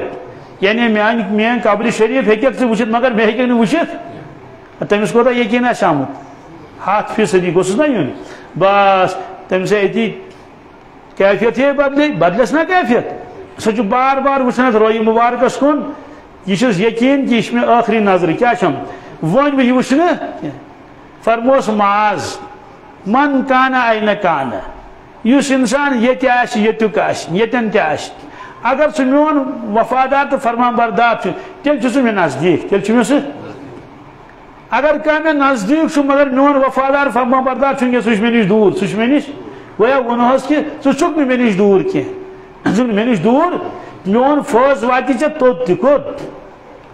یعنی میانہِ میٲنۍ قبرِ شریٖف ہیٚککھ ژٕ وٕچھِتھ مگر مےٚ ہیٚککھ نہٕ وٕچھِتھ تٔمِس کوتاہ یقیٖن آسہِ آمُت ہاتھ فیصدی گوس نا یون بس تم سے کیفیت یہ بدلی بدلس نا کیفیت۔ سہ بار بار وچھان روی مبارکس کن، یہ یقین کہ یہ میں آخری نظر کیا چھم۔ ون بہ وچھنے فرموس ماز من کانا این کانا اس انسان یہ آس یتک آس یتن تہ آس اگر سہ میون وفادار تو فرمان بردار تیل سہ مے نزدیک، تیل مے سہ اگر کیا میں نزدیک مگر میون وفادار فرما بردار چھ سہ مے نش دور سہ مے نش۔ گویا ونہس کہ ژٕ چھُکھ نہٕ مےٚ نِش دوٗر کینٛہہ زن مے نش دور میون فوز واتہ ٹھیک توت تت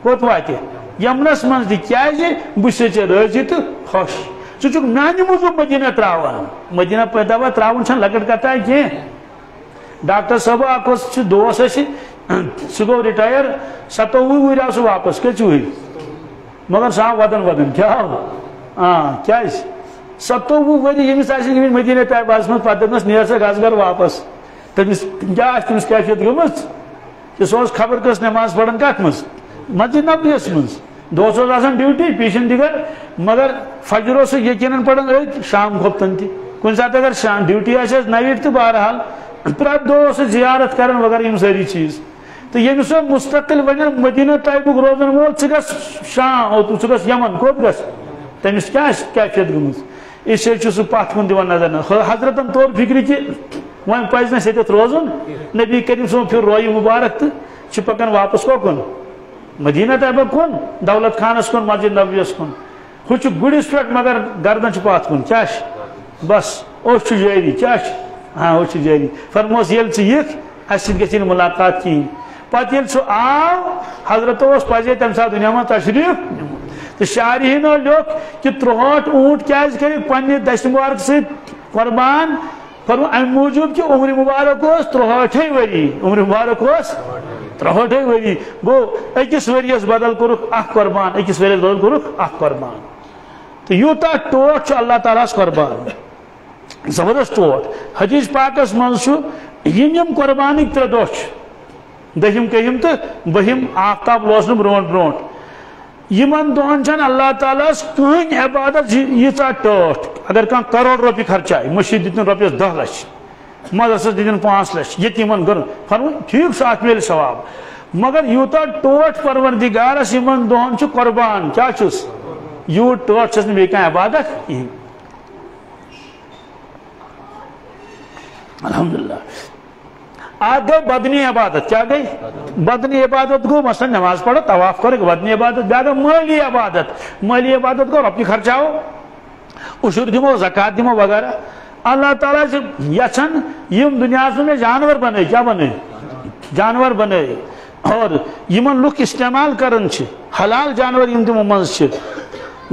کوت واتہ یمنس من تہ بس راضی تو خوش ٹھیک میانہ موجود مدینہ تراوان مدینہ پیداوار تراون چھ لکٹ کتہ کی ڈاکٹر صاحب اک دوس سہ گو رٹائر ستوہ وری آو سہ واپس کچھ وری مگر سہ ودن ودن کیا ہاں کیا ستوہ وری یمس آئی مدینہ طیبہ من پتہ دس نیر سا گز گھر واپس۔ تمس کیا تمس کیفیت گمت کہ سہ خبر کس نماز پڑھان کت مز مسجد نبیس مز دہس آسان ڈیوٹی پیشن دگر مگر فجر سہ یقیناً پڑھان ات شام کھوپتن تہ کن سات اگر شام ڈیوٹی آس نویٹ تو بہرحال پرت دہ زیارت کران وغیرہ یم ساری چیز۔ تو یم سو مستقل ون مدینہ طیبک روزن وول ثہ گھ شام ثہ گھ یمن کوت گھ تمس کیا کیفیت گمت اس لیے سہ پت کن دان نظر حضرتن طور فکر کہ ون پز نا روزن نبی کریم صن پھر روی مبارک تو پکان واپس کوکن مدینہ طیبہ کن دولت خانس کن مسجد نبیس کن ہو گڑس پہ مگر گردن پات کن کیا بس اس جاری کیا ہاں وہ جاری فرموس یل ثک اس گی ملاقات کہین پتہ یل سہ آو حضرت اس پزے تمہ سات دنیا میں تشریف تو شارحین لیوک کہ ترہٹ اونٹ کیاز کر پنہ دشت مبارک ست قربان فرمو ام موجود کہ عمر مبارک اس ترہٹے وری۔ عمر مبارک اس ترہٹے وری۔ گو اکس وریس بدل کورک اخ قربان اکس وریس بدل کورک اخ قربان تو یوتا ٹوٹ اللہ تعالیٰ قربان۔ زبردست ٹوٹ۔ حدیث پاکس من یم قربانک ترے دہ دہم کہم تو بہم آفتاب لوسن برونٹ برونٹ یمن دہن چھ اللہ تعالیٰ کہین عبادت جی- ییژا ٹاٹھ اگر کھانا کروڑ روپیہ خرچائے مشید دتن روپیس دہ لچھ. مدرسس دتن پانچ لچھ. یتیمن گر فرمو ٹھیک سہ ات میل ثواب. مگر یوتا ٹوٹ پروردگارس یمن دہن چھ قربان. کیا چھس یوت ٹوٹ چھس نہ عبادت؟ کہین الحمدللہ. آگ گئی بدنی عبادت کیا گئی؟ بدنی عبادت گو مثلا نماز پڑھو، طواف کرو بدنی عبادت بیاا مالی عبادت۔ مالی عبادت کو رب کی خرچاو اشور دمو زکات دمو وغیرہ۔ اللہ تعالیٰ سے یچن یم دنیا میں جانور بنے، کیا بنے؟ جانور بنے۔ اور یمن لوگ استعمال کرن چھ حلال جانور یم تمو منز چھ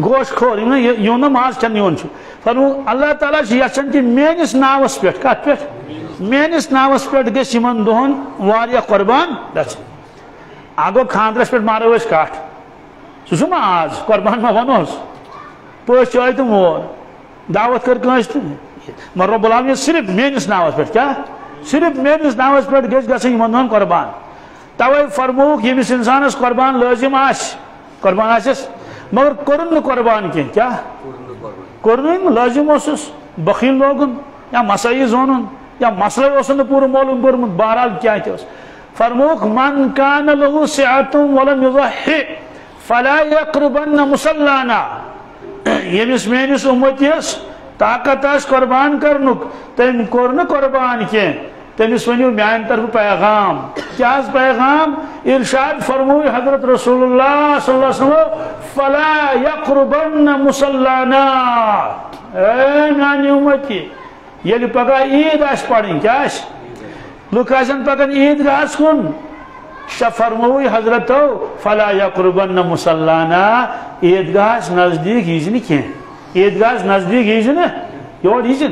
گوشت خور یم ماز چن یون چھ فرمو اللہ تعالیٰ سے یچن کہ میانس ناوس پہ کت پہ میانس ناوس پہ گھس یمن دہن واریاہ قربان گھن اگو خاندرس پہ مارو اس کٹ سہ ما آز قربان ما ونوس پوش چائے تو مور۔ دعوت کر کنس مگر رب العالمین صرف میانس ناوس پہ کیا؟ صرف میانس ناوس پہ گھس گھن یمن دہن قربان۔ توے فرموک یمس انسانس قربان لازم آس قربان آسس مگر کورن قربان کی کیا؟ کورن لازم اوسس بخیل لوگن یا مسائی زونن۔ یا مسئلہ اوسن پور معلوم کورمت بہرحال کیا تس فرموک، من کان له سعتم ولم يضحي فلا يقربن مصلانا یمس میانس امتیس طاقت آس قربان کرنک تم کور قربان کی تمس ونو میان طرف پیغام۔ کیا پیغام؟ ارشاد فرموی حضرت رسول اللہ صلی اللہ علیہ وسلم، فلا یقربن مسلانا. اے میانی امتی یل پگہ عید آس پڑھن کیا لوگ آسن پکان عید گاہس کن فرموی حضرت فلا یقربن مسلانا عید گاہس نزدیک یہ کی عید گاہس نزدیک یہ یور یہ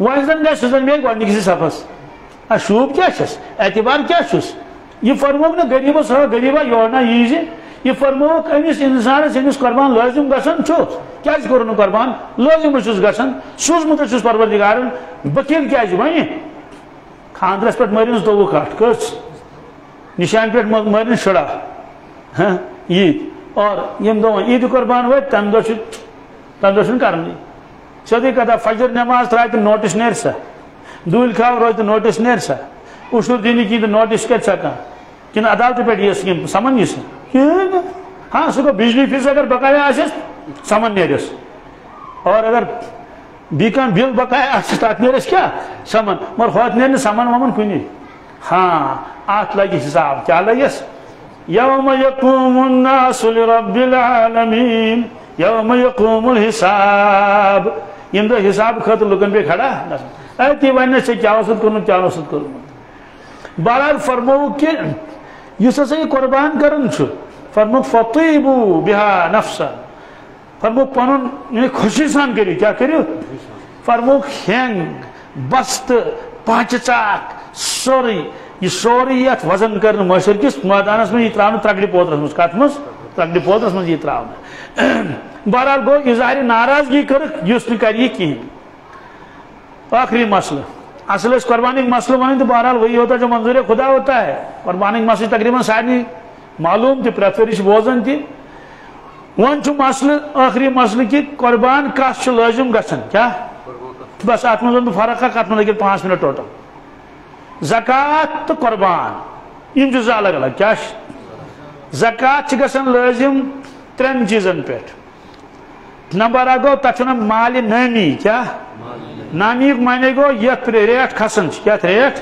وۄنۍ زن گژھِ سُہ زن میلہِ گۄڈنِکسٕے صفس شوب کیا چھس اعتبار کیا چھس یہ فرموک نا غریبس ہو غریبا یورنا یہ یہ فرموک امس انسانس امس قربان لازم گھن چھو. کیا کور قربان؟ لازم چھس گھن سوزمت چھس پروردگارن. بکیل کیا جی ون خاندرس پہ مرن زوہ کٹ کس. نشان پہ مرن شڑا. ہاں؟ عید. اور یم دو عید قربان وت تم دہ دہ کرنی سیودی کتھا فجر نماز ترائے تو نوٹس نیر سا. دول کھاو روز تو نوٹس نیر سا. اشور دینی کی تو نوٹس کر سکا کن عدالت پہ یہ سکیم. سمن یہ سا ہاں سکو بجلی فیس اگر بقایا آسیس سمن نیرس اور اگر بیکان بل بقایا آسیس تات نیرس کیا؟ سمن مر خوات نیرن سمن ومن کنی ہاں آت لگی حساب۔ کیا لگیس یوم یقوم الناس لرب العالمین۔ یوم یقوم الحساب۔ یم دہ حساب خطر لکن پہ کھڑا؟ اے تی ون سے کیا کورمت کیا کورمت بہرحال فرمو کہ اس ہسا یہ قربان کرن چھ فرمو فطیبو بہا نفسا۔ فرمو پنن یعنی خوشی سان کری، کیا کریو؟ فرمو ہینگ بست پانچ چاک سوری، یہ سوری یت وزن کرن مشر کس؟ میدانس میں یہ تراؤن ترگڑی پوترس مز کت مز پوترس مز یہ تراؤن بہرحال گو اظہار ناراضگی کر اس نہ کر یہ کہین آخری مسئلہ۔ اصل اس قربانی مسئلہ بنے تو بہرحال وہی ہوتا ہے جو منظور خدا ہوتا ہے۔ قربانی مسئلہ تقریباً سارے معلوم تھی پریفرش بوزن تھی ون چھ مسئلہ آخری مسئلہ کی قربان کس لازم گھن کیا؟ بس ات مز فرق ات مز لگے پانچ منٹ ٹوٹل زکات تو قربان. یم الگ الگ کیا؟ زکات گژھان لازم ترین چیزن پہ نمبر اکھ گو تک مال نامی، کیا؟ نامی معنی گو یت ریٹ کھسان کیا ریٹ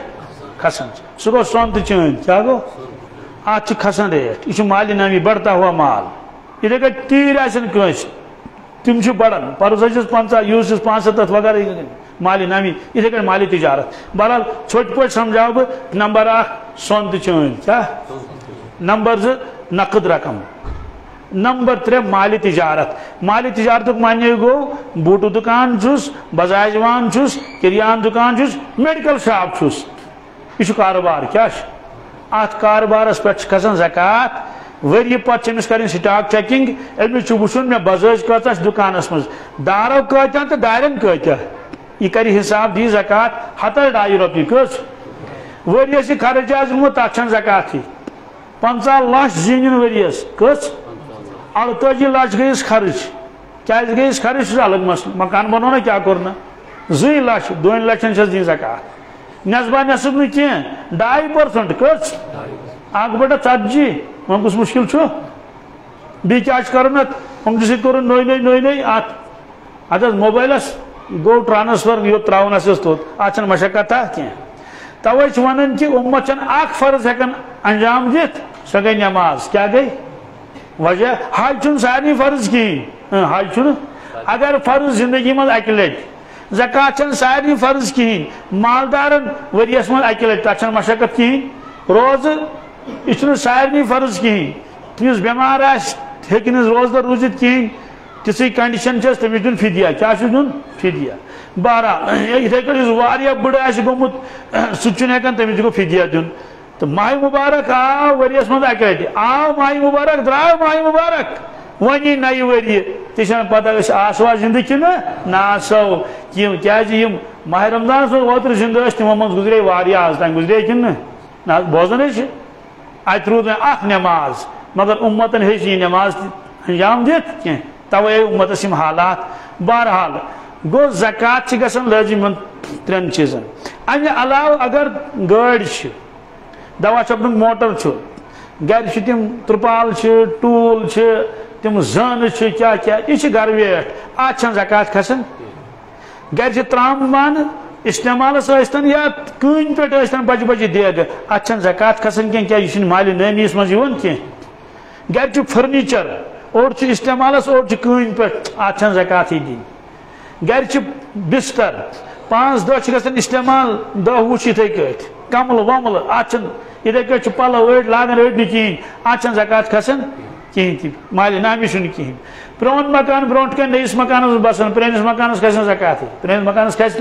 کھسان سہ گو سون تو چین، کیا گو؟ ات کھسان ریٹ یہ مال نامی بڑھتا ہوا مال۔ یہ کہ تیر آسن کنس تم بڑھان پرس ٲسِس پنٛژاہ یہِ اوسُس پانٛژھ سَتَتھ وغیرہ مالی نامی یِتھَے کٔنۍ مالی تجارت۔ بہرحال ژھۄٹۍ پٲٹھۍ سمجھاو بہٕ نمبر اکھ سۄن تہٕ نمبر زٕ نقد رقم۔ نمبر ترے مالی تجارت۔ مالی تجارت معنی گو، بوٹو دکان چھس بزاجوان چھس کریان دکان چھس میڈیکل شاپ چھس یہ کاروبار کیا ات کاروبارس پہ کھسان زکات وری پتہ امس کریں سٹاک چیکنگ امس وچن مے بزاج کتا دکانس مز دارو کتیا تو دارن کتیا یہ کر حساب دی زکات ہتر ڈائی روپیہ کس ورس خرچ آس گومت تک زکات پنچہ لچھ زین ورس کس ارتجی لچھ گیس خرچ۔ کیا گیس خرچ؟ الگ مسئلہ مکان بنو نا کیا کرنا زی لچھ دون لچھن چھس دین زکات۔ نسبہ نصب نہ کی ڈائی پرسنٹ کس اک بٹا ژتجی وۄنۍ کُس مُشکل چھُ بیٚیہِ کیٛاہ چھُ کَرُن اَتھ یِم سۭتۍ کوٚرُن نٔے نٔے نٔے نٔے اَتھ اَتھ حظ موبایلَس گوٚو ٹرٛانسفر یوٚت ترٛاوُن اَسہِ اوس توٚت اَتھ چھَنہٕ مشقتا کینٛہہ تَوَے چھِ وَنان فرض ہٮ۪کان انجام دِتھ سۄ گٔے نٮ۪ماز کیٛاہ گٔے وجہ حج چھ سارے فرض کہین حج چھ اگر فرض زندگی من اکہ لٹ زکات چھ سارے فرض کہین مالدارن ورس من اکہ لٹ تک مشقت کہین روز یہ سارے فرض کہین تمس بیمار ہیکہ روزدار روزت کہین تھی کنڈیشن چس تمس دن فدیہ کیا دن فدیہ بہرحال اتھے کٹھ بڑ آہ گومت سہ تمس گو فدیہ دن تو ماہ مبارک، آو ورس مز اکہ لٹہ آو ماہ مبارک درو ماہ مبارک۔ ونی نئی وری تہ پتہ آسوا زندہ کن ناسو کیم کیا ماہ رمضان من اوتر زندہ تمو من گزرے واریاہ آز تین گزرے کن بوزن ات رود اخ نماز مگر امتن ہیچ یہ نماز انجام دت کی توے امتس یم حالات بہرحال گو زکات گژھان لازم ترین چیزن امہ علاوہ اگر گاڑی دوا چپن موٹر گر تم ترپال ٹول تم زن کیا کیا یہ گر ویٹ۔ ات زکات کھسان۔ گر ترام بانہ استعمالس ٲسۍتن یا کٕنۍ پٮ۪ٹھ ٲسۍتن بجہِ بجہِ دیگہٕ اتھ چھنہٕ زکات کھسان کینٛہہ۔ کیٛازِ؟ یہِ چھُنہٕ مالہِ نٲمیس منٛز یِوان کینٛہہ۔ چھُ فرنیچر۔ اوٚڑ چھُ استعمالس اوٚڑ چھُ کٕنۍ پٮ۪ٹھ۔ اتھ چھنہٕ زکاتٕے دِنۍ۔ چھِ بستر۔ پانٛژھ دۄہ چھِ گژھان استعمال۔ دہ وُہ چھِ یِتھٕے کٲٹھۍ۔ کملہٕ اتھ اتھے کچھ پلو اڑ لاگان اڑ نی کہین ات زکات کھسان۔ کہین تھی۔ مال نامی چھ کہین۔ پرون مکان برونٹ کن نئیس مکانس بسان پرانس مکانس کھسن زکات پرانس مکانس کھس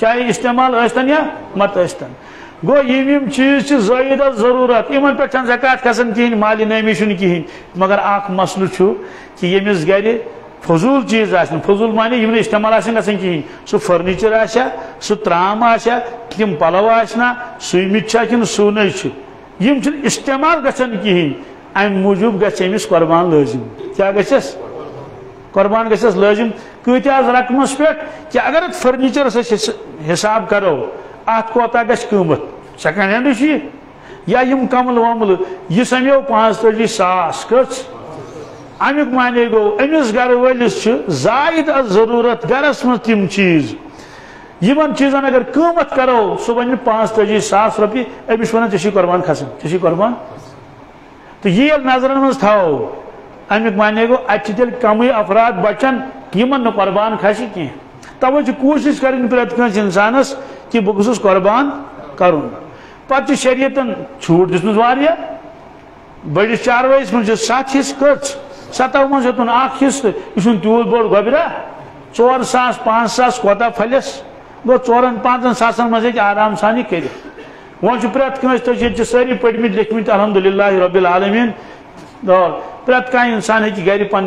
چاہے استعمال ٲسۍتن یا مت ٲسۍتن گو یم یم چیز چھ زائد ضرورت۔ یمن پہ زکات کھسان کہین مال نامی چھ کہین۔ مگر اخ مسلہ چھ کہ یمس گرِ فضول چیز آسن۔ فضول معنی یم استعمال آسن گژھان کہین۔ سہ فرنیچر آسیا سہ ترام آسیا تم پلو آسنا سویمت کن سونے یم استعمال گژھان کہین۔ ام موجوب گھس قربان لازم کیا گھس قربان گھس لازم کتیاز رقمس پہ کہ اگر ات فرنیچرس حساب کرو ات کوتا گھس قیمت سیکنڈ ہینڈ یا یم کمل ومل یہ سمیو پانچ تجی ساس کچھ امیک معنی گو امس گھر ولس زائد ضرورت گرس من تم چیز یمن چیزن اگر قیمت کرو سہ ون پانچ تجی ساس روپیہ امس ونان ٹھیک قربان کھسان ٹھیک قربان تو یہ نظر من تھو امیک معنی گو اتہ تیل کم افراد بچن یمن قربان کھس کی توے کوشش کریں پریت کنس انسانس کہ بہ گھس قربان کرن۔ پتہ شریعتن چھوٹ دس واریاہ بڑس چاروائس من ست حصہ کچ ستو من ہتن اخ حصہ یہ تیوت بوڑ گوبرا ژور ساس، پانچ ساس کوتا پھلس گو ژورن پانچن ساسن من آرام سان یہ کٔرِتھ وۄنۍ چھُ پرٛٮ۪تھ کٲنٛسہِ تُہۍ چھِ ییٚتہِ سٲری پٔرمٕتۍ لیکھمٕتۍ الحمدُاللہ رۄب العالمیٖن پرٛٮ۪تھ کانٛہہ اِنسان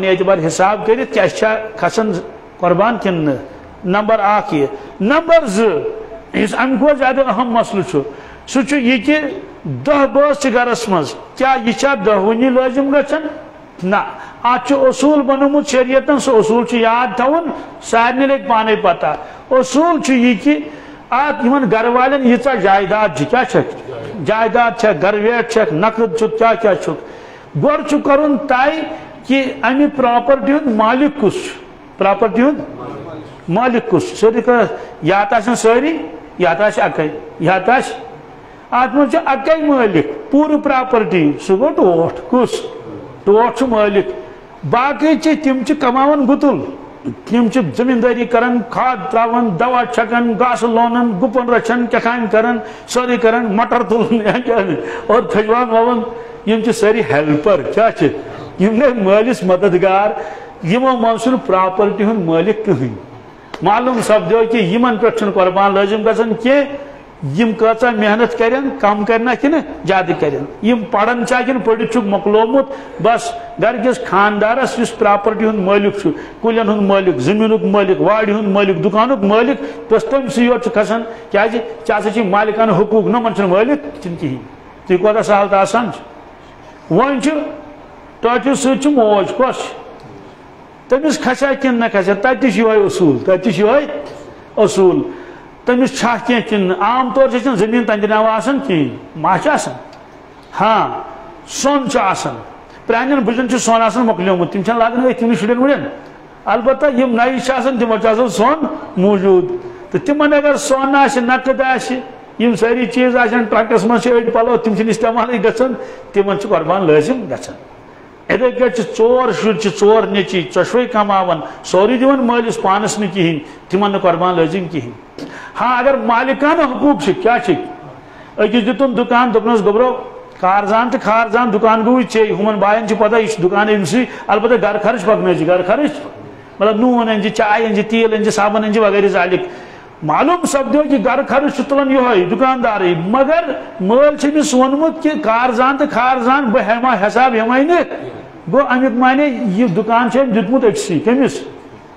اعتبار حساب کٔرِتھ کہِ اَسہِ چھا کھسان قۄربان کِنہٕ نمبر اکھ یہ نمبر زٕ یُس اَمہِ کھۄتہٕ زیادٕ اہم مسلہٕ چھُ سُہ چھُ یہِ کہِ دہ بٲژ چھِ گرس منٛز کیٛاہ یہِ چھا دہؤنی لٲزِم گژھان نہ ات اصول بنومت شریعتن سہ اصول یاد تھون سارے لگ پانے پتہ اصول یہ کہ ات گھر والن ییژا جائیداد کیا جائیداد چھک گر ویٹ چھک نقد کیا کیا چھک گۄڈٕ چھُ کرُن طے کہ امہِ پراپرٹی ہُنٛد مالک کُس چھُ پراپرٹی ہُنٛد مالک کُس چھُ سٲری یا تہِ آسن سٲری یا تہِ آسہِ اکے یا تہِ آسہِ ات منٛز چھُ اکے مٲلِک پوٗرٕ پراپرٹی سُہ گوٚو ٹوٹھ کُس ٹوٹ چھ مالک باقی چھ تم چھ کماون گتل تم چھ زمینداری کرن کھاد تراون دوا چھکن گاس لونن گپن رچن کیاکان کرن سوری کرن مٹر تلن اور کھجوان وون یم ساری ہیلپر کیا مالس مددگار یمو منسن پراپرٹی ہند مالک کہیں معلوم سپدو کہ یمن پہ قربان لازم گژھن کی یم کچا محنت کرن کم کرنا کن زیادہ کرن یم پڑھن چا کن پڑھت چھ مکلومت بس گھر کس خاندارس اس پراپرٹی ہند مالک چھ کلین ہند مالک زمینک مالک، واڑی ہند مالک دکانک مالک بس تم سی یوت کھسان کیا جی؟ ژا چھ مالکان حقوق نمن چھ مالک؟ چھ کہین تھی کوتا سہل تو آسان ون ٹوٹو ست موج کس تمس کھسا کن نہ کھسا تتہ اصول تتہ اصول۔ تمس کی عام طور سے زمین تند نو آسان کہین ما ہاں سون آسان بجن سون آسان مکلیومت تم لاگان اتنی شرین وڑین البتہ یم نئی تمو آسان سون موجود۔ تو تمن اگر سون آ نقد یم ساری چیز آن ٹرکس من پلو تم استعمال گھن تمن قربان لازم گھن اتھے پہ ٹور شر ٹور نیچی ٹوے کماون سوری دن مالس پانس نا کہین تمہ قربان لازم کہین ہاں اگر مالکانہ حقوق کیا اکس دتن دکان دپنس گبرو کارزان تو خارزان دکان گوی چے ہمن بائن پتہ یہ دکان امسی البتہ گھر خرچ پکن گھر خرچ مطلب نون انجہ چائے انجہ تیل انجہ صابن انجہ وغیرہ ذالک معلوم سپدو کہ گھر خرچ تلان یہ دکاندار مگر مل چمس وونمت کہ کارزان تو خارزان بہ ہما حساب ہمائی گو امیک مانے یہ دکان دتمت اکسی کمس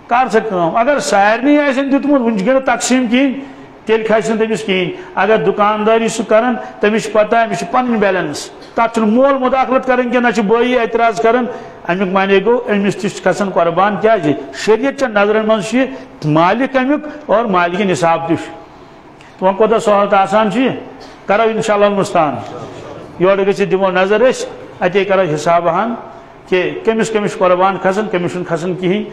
کر سا کام اگر سارے آن دتمت ون گئی تقسیم کہین تیل کھس تمس کہین اگر دکانداری سہ کران تمس پتہ امس پن بیلنس۔ تر مول مداخلت کرن کہ نہ بئی اعتراض کران امیک مانے گو امس تہ کھسان قربان کیا جی۔ شریعت چن نظرن من مالک امیک اور مالک نصاب تہ وہ کوتا سہولت آسان کرو انشاءاللہ المستان یور گھت دمو نظر اس اتے کرو حساب ہان کہ کمس کمس قربان کھسن کمس کھسن کہین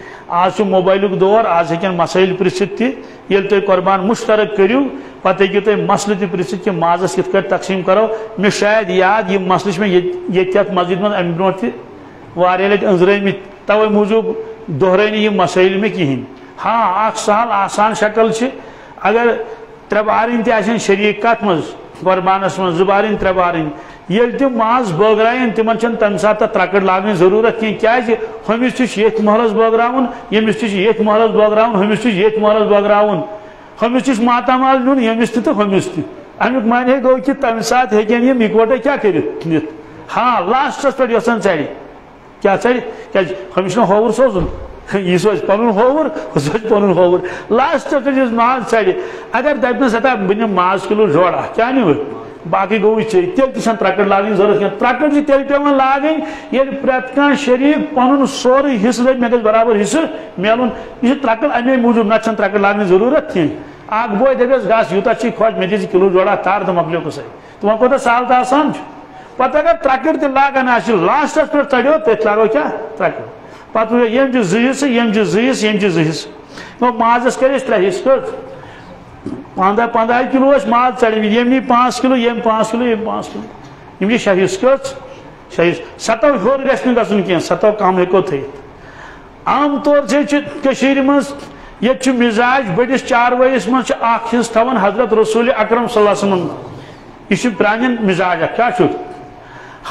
آج موبائل دور آج ہکن مسائل پرست تہ تھی قربان مشترک کرو پتہ ہوں تھی مسلہ تہ پرست کہ مازس کت کٹ تقسیم کرو۔ مے شاید یاد یہ مسلہ میں مسجد من ام برو تہ لٹ انزرمت توے موجوب دہرے یہ مسائل میں کہین ہاں اخ سہل آسان شکل اگر ترے بارن تہ شریک کت مز قربانس من زبارن ترے بارن یل تم ماز بٲگرایَن، تمن چھن تمہِ ساتہٕ ترکڑ لاگٕنۍ ضروٗرت کینٛہہ، کیازِ ہُمِس تہِ چھُ ییٚتھۍ محلس بٲگراوُن، ییٚمِس تہِ چھُ ییٚتھۍ محلس بٲگراوُن ہُمِس تہِ چھُ ییٚتھۍ محلس بٲگراوُن۔ ہُمِس تہِ چھُ ماتامال نیُن ییٚمِس تہِ تہٕ ہُمِس تہِ۔ امیُک معنی گوٚو کہِ تمہِ ساتہٕ ہیٚکن یِم اِکوٹے کیٛاہ کٔرِتھ؟ نِتھ۔ ہاں لاسٹس پٮ۪ٹھ یۄسن ژرِ کیٛاہ ژرِ کیٛازِ ہُمِس چھُنہ ہووُر سوزُن۔ یہ سوچ پن ہوور ہُہ سوچ پن ہوور۔ لاسٹس پٮ۪ٹھ یُس ماز ژرِ اگر دپنس ہتا بہٕ نِمہٕ ماز کِلوٗ جوڑا کیٛاہ نِوٕ باقی گو یہ تیل تہ ترکٹ لاگن ضرورت کی ترکٹ جی تیل پیون لاگن یل یعنی پرت کان شریف پن سوری حصہ دے مے برابر حصہ میلن یہ ترکٹ امی موجود نہ چھن ترکٹ لاگن ضرورت کی اگ بوے دپس گاس یوتا چھ خوش مے دس کلو جوڑا تار تو مکلیو کسے تو وہ کوتا سال تا آسان پتہ اگر ترکٹ تہ لاگن آس لاسٹس پر تڑیو تہ لاگو کیا؟ ترکٹ پتہ یم چھ زیس، یم چھ زیس، یم چھ زیس۔ تو مازس کرس ترے حصہ پندہ پندہ کلو ماز ثڑم یم نی پانچ کلو یم پانچ کلو یم پانچ کلو۔ یم شہیس کچ شہیس ستو ہور گھس نہ گھن کی ستو کم ہیکو تھیت عام طور سے مز یہ مزاج بڑس چارویس من اخ حص تھوان حضرت رسول اکرم صلی اللہ علیہ وسلم۔ یہ پران مزاج کیا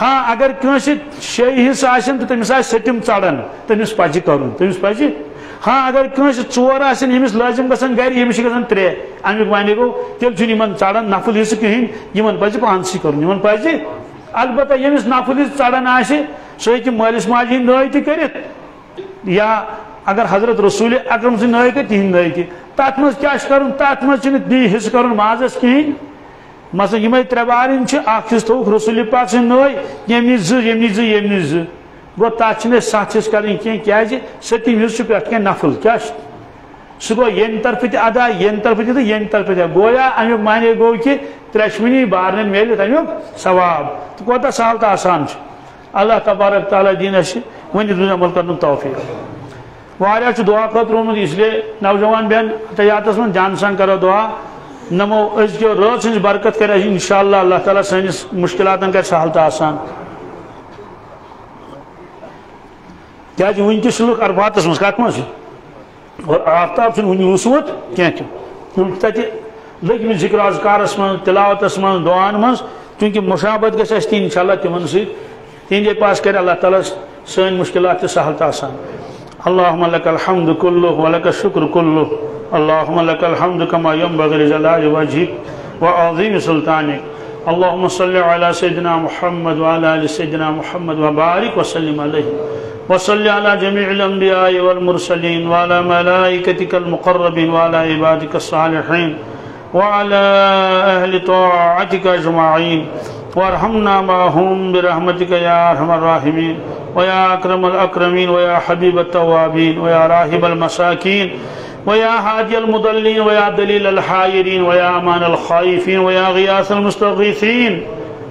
ہاں اگر کنس شی حصہ آن تو تمس آ سٹم ٹڑان تمس پزِ کرُن تمس پزِ ہاں اگر کنس ژور آسن یمس لازم گژھان گھر یمس ترے، امیک معنی گو تیل چھُنہٕ یمن ژڑان نفل حصہٕ کہین یمن پزِ پانسٕے کرُن، یمن پزِ البتہ یمس نفل حصہٕ ژڑان آسہِ، سُہ ہیٚکہِ مٲلِس ماجہِ ہٕنٛدۍ نٲے تہِ کٔرِتھ، یا اگر حضرت رسول اکرم سٕنٛدۍ نٲے کٔرۍ تِہنٛدۍ نٲے تہِ تتھ منٛز کیٛاہ چھُ کرُن؟ تتھ منٛز چھُنہٕ بیٚیہِ حصہٕ کرُن مازس کہیٖنۍ۔ مثلا یمے ترے بارن اخ تھوک رسول پاک سن نوے یم نش ز یم ز۔ گو تات چھ سات حص کرن کی ستم پہ کی نفل کیا سہ گو یم طرف تہ ادا یم طرف تہ یم طرف تہ گویا امیک معنی گو کہ ترشمنی بارن میل امیک ثواب تو کوتا سہل تو آسان اللہ تبارک تعالی دین اس ون دنیا عمل کرن توفیق واریاہ دعا خاطر رومت اس لیے نوجوان بہن تیاتس من جان سان کرو دعا نمو ازکو رات سنز برکت کرے انشاءاللہ اللہ تعالیٰ سنس مشکلات کر سہل تو آسان کیا ون تہ لوگ ارباتس مز کت مز اور آفتاب ون وسمت کی تتہ لگم ذکر اذکارس من تلاوتس من دعان من چونکہ مشابت گھس اس ان شاء اللہ تمن سی تہندے پاس کر اللہ تعالیٰ سن مشکلات سہل تو آسان۔ اللهم لك الحمد كله ولك الشكر كله۔ اللهم لك الحمد كما ينبغي لجلال وجهك وعظيم سلطانك اللهم صل على سيدنا محمد وعلى ال سيدنا محمد وبارك وسلم عليه. وصل على جميع الانبياء والمرسلين وعلى ملائكتك المقربين وعلى عبادك الصالحين وعلى اهل طاعتك اجمعين وارحمنا معهم برحمتك يا ارحم الراحمين. ويا اكرم الاكرمين ويا حبيب التوابين. ويا راهب المساكين. ويا هادي المضلين ويا دليل الحائرين ويا أمان الخائفين ويا غياث المستغيثين.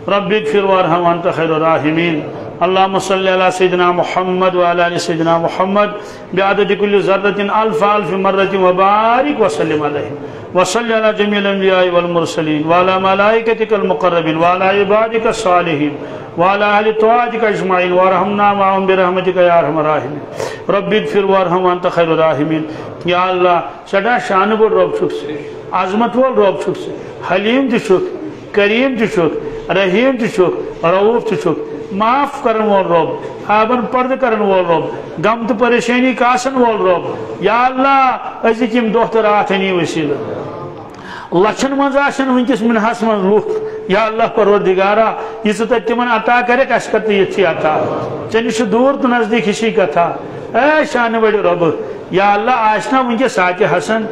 رب اغفر وارحم وأنت خير الراحمين. اللهم صل على سيدنا محمد وعلى ال سيدنا محمد بعدد كل ذره الف الف مره وبارك وسلم عليه وصل على جميع الانبياء والمرسلين وعلى ملائكتك المقربين وعلى عبادك الصالحين وعلى اهل طاعتك اجمعين وارحمنا معهم برحمتك يا ارحم الراحمين رب اغفر وارحم وانت خير الراحمين یا اللہ سٹھا شان بڑ رب چھک عظمت وول رب چھک حلیم تہ چھک کریم تہ چھک رحیم تہ چھک رؤوف تہ چھک معاف کرن وول رب آبن پرد کرن وول رب، غم تو پریشانی کاسن وول رب۔ یا اللہ ازک یم دہ تو رات نی وسیلہ۔ لچھن مز آسن ونکس منہس من لوک۔ یا اللہ، پروردگارا یہ ژٕ تتہِ عطا کرک اس کر تہِ عطا۔ ژےٚ نِش دور تو نزدیک ہشی کتھا۔ اے شان بڑ رب، یا اللہ آسنا ونکس ساتہِ حسن۔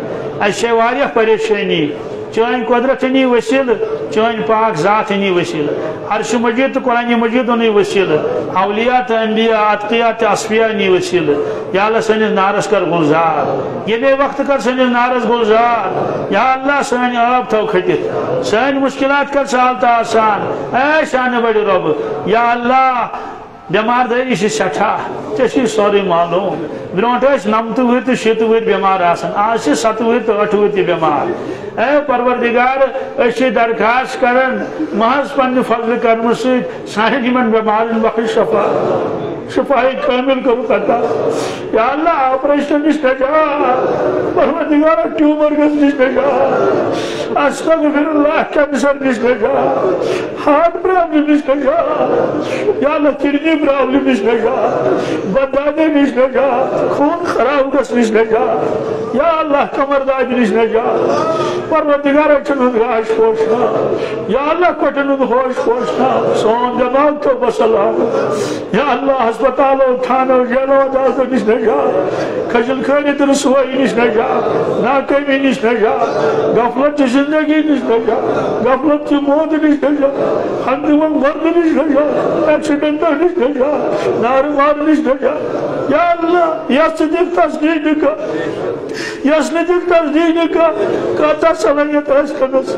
اس چھے واریاہ پریشانی۔ چٲنۍ قدرت نی وسیل چٲنۍ پاک ذات نی وسیل عرش مجید تو قرآن مجید نی وسیل اولیاء تو انبیاء اتقیاء تو اصفیاء نی وسیل یا اللہ سنس نارس کر گلزار یہ بے وقت کر سنس نارس گلزار یا اللہ سن آب تھو کھٹت سن مشکلات کر سہل تو آسان اے شان بڑی رب یا اللہ بیمار داری سے سٹھا ٹھیک سوری معلوم۔ برونٹ نمت ور تو شیت ور بیمار آسان آج ست ور تو اٹھ ور بیمار۔ اے پروردگار اسی درخواست کرن، محض پن فضل کرم سید سارے جمن جی بیمار بخش شفا۔ شفائی کامل کرو کتا یا اللہ، آپریشن نش نجا پروردگار، ٹیومر گس نش نجا استغفر اللہ کینسر نش نجا ہارٹ پرابلم نش نجا یا اللہ کڈنی پرابلم نش نجا بدانے نش نجا خون خراب گس نش نجا یا اللہ کمر داد نش نجا پروردگار چنن راش خوشنا یا اللہ کٹنن خوش خوشنا سون دماغ تو بسلام یا اللہ ہسپتال تھانو جیلو عدالت نش نجا کھجل کھانی تو رسوائی نش نجا ناکامی نش نجا غفلت زندگی نش نجا غفلت موت نش نجا ہند مرد نش نجا ایکسیڈنٹل نش نجا نار مار نش نجا یا اللہ یا صدق تصدیق کا یا صدق تصدیق کا کاتا صلاحیت اس کنس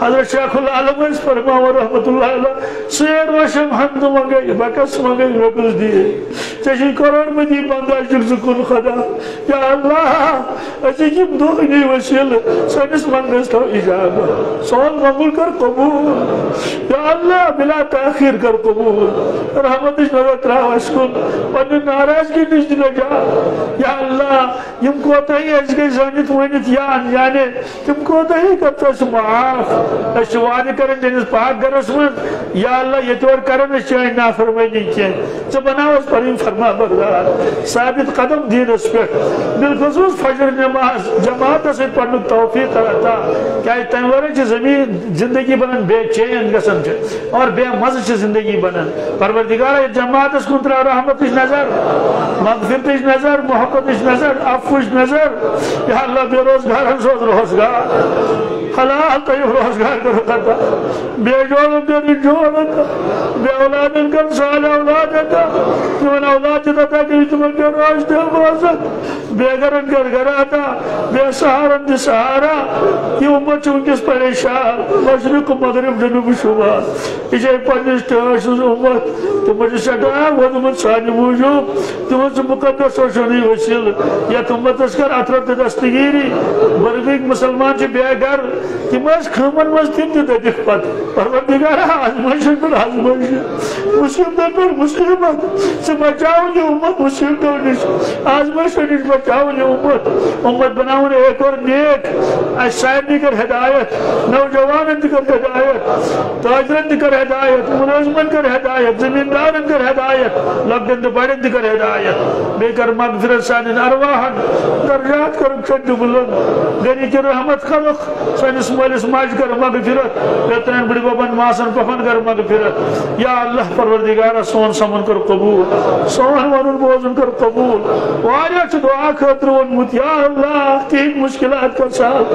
حضرت شیخ العالم اس فرما و رحمت اللہ علیہ سیر وشم حمد مگئی بکس مگئی رکز دیئے چشی قرآن میں دی بندہ شک سکن خدا یا اللہ اسی جب دونی وسیل سنس مندس تو اجاب سوال مقبول کر قبول یا اللہ بلا تاخیر کر قبول رحمت اس راہ اسکن ونی ناراض کی نش نجات یا اللہ یم کوتا ہی اس گئی زنت یان یعنی تم کوتا ہی کرتا اس معاف۔ اس وعدہ کرن جنس پاک گرس من یا اللہ، یہ طور کرن اس چاہی نافرمانی چاہی تو بناو اس پر فرما ثابت قدم دین اس پر۔ بالخصوص فجر نماز، جماعت سے پڑھنے توفیق کرتا کیا تنورے چھ زمین، زندگی بنن، بے چین گسن اور بے مزہ چھ زندگی بنن۔ پروردگار جماعت اس کنترا رحمت اس نظر، مغفرت اس نظر، محبت اس نظر، عفو اس نظر۔ یا اللہ بے روزگار ہم سوز روزگار۔ حلال طیب روزگار کرو کرتا بے جوڑ بے جوڑ بے اولاد کر سال اولاد کا تمہیں اولاد جتا کہ تمہیں کے روش دل بازت بے گرن کر گراتا بے سہارن دی سہارا۔ یہ امت چونکس پریشان مشرق و مغرب جنوب شمال۔ یہ پنس ٹاش امت۔ تمہیں سٹا ودمت سانی موجود تمہیں سے مقدس و شنی وسیل۔ یا تمہیں تسکر اطرف دستگیری۔ برگیگ مسلمان چھ بے گر تمہیں خمن مز تم تی ددک پت پروردگار، آزمائش پر آزمائش۔ مصیبت پر مصیبت سے بچاؤ یہ امت مصیبتوں نش آزمائش نش بچاؤ یہ امت امت بناؤ نے ایک اور نیک اس صاحب جی کر ہدایت، نوجوان کر ہدایت تاجرن کر ہدایت ملازمن کر ہدایت زمیندارن کر ہدایت لگن بڑن کر ہدایت، بے کر مغفرت سان ارواحن درجات کر چھڈ بلند گری کی رحمت خلق سانس مالس ماج کر مغفرت بہترین بڑی بابن ماسن پفن کر مغفرت یا اللہ پروردگار، سون سمن کر قبول، سون ونن بوزن کر قبول. واریا چھ دعا خاطر ونمت یا اللہ، تین مشکلات کا ساتھ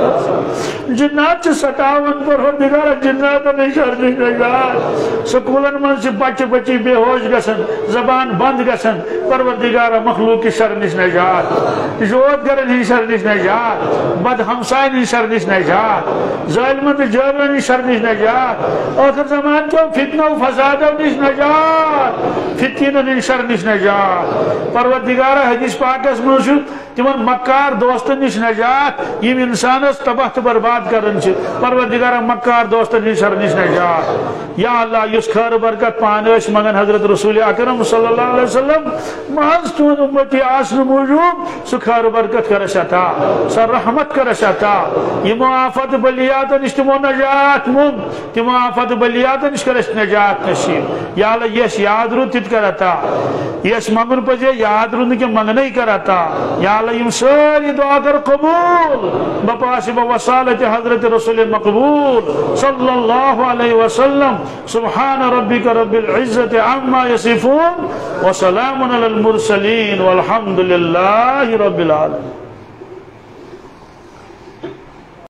جنات چھ سٹاون پروردگار، جنات نہیں شر نہیں نجات سکولن من سے بچ بچی بے ہوش گسن، زبان بند گسن. پروردگار، مخلوق کی شر نش نجات جوت گرن ہی شر نش نجات بد ہمسائے نش شر نش نجات ظالمت جابر نش شر نش نجات آخر زمان کو فتنہ و فضا فساد نش نجات فتنہ نش شر نش نجات۔ پروردگار حدیث پاک اس تمن مکار دوستن نش نجات، یم انسان اس تباہ تو برباد کرن چھ پروردگار مکار دوستن نش شر نش نجات۔ یا اللہ، یس خیر برکت پانش منگن حضرت رسول اکرم صلی اللہ علیہ وسلم، محض تون امتی آسن موجود، سو خیر برکت کرش عطا سر رحمت کرش عطا یم آفت بلیات نش تمو نجات من تم آفت بلیات نش کرش نجات نشیب یا اللہ یس یاد رو تت کر عطا یس منگن پجے یاد رو نکے منگنے کر عطا یا اللہ یم ساری دعا کر قبول. بپاسی بوصالت حضرت رسول مقبول. صلی اللہ علیہ وسلم. سبحان ربك رب العزة عما يصفون وسلام على المرسلين والحمد لله رب العالمين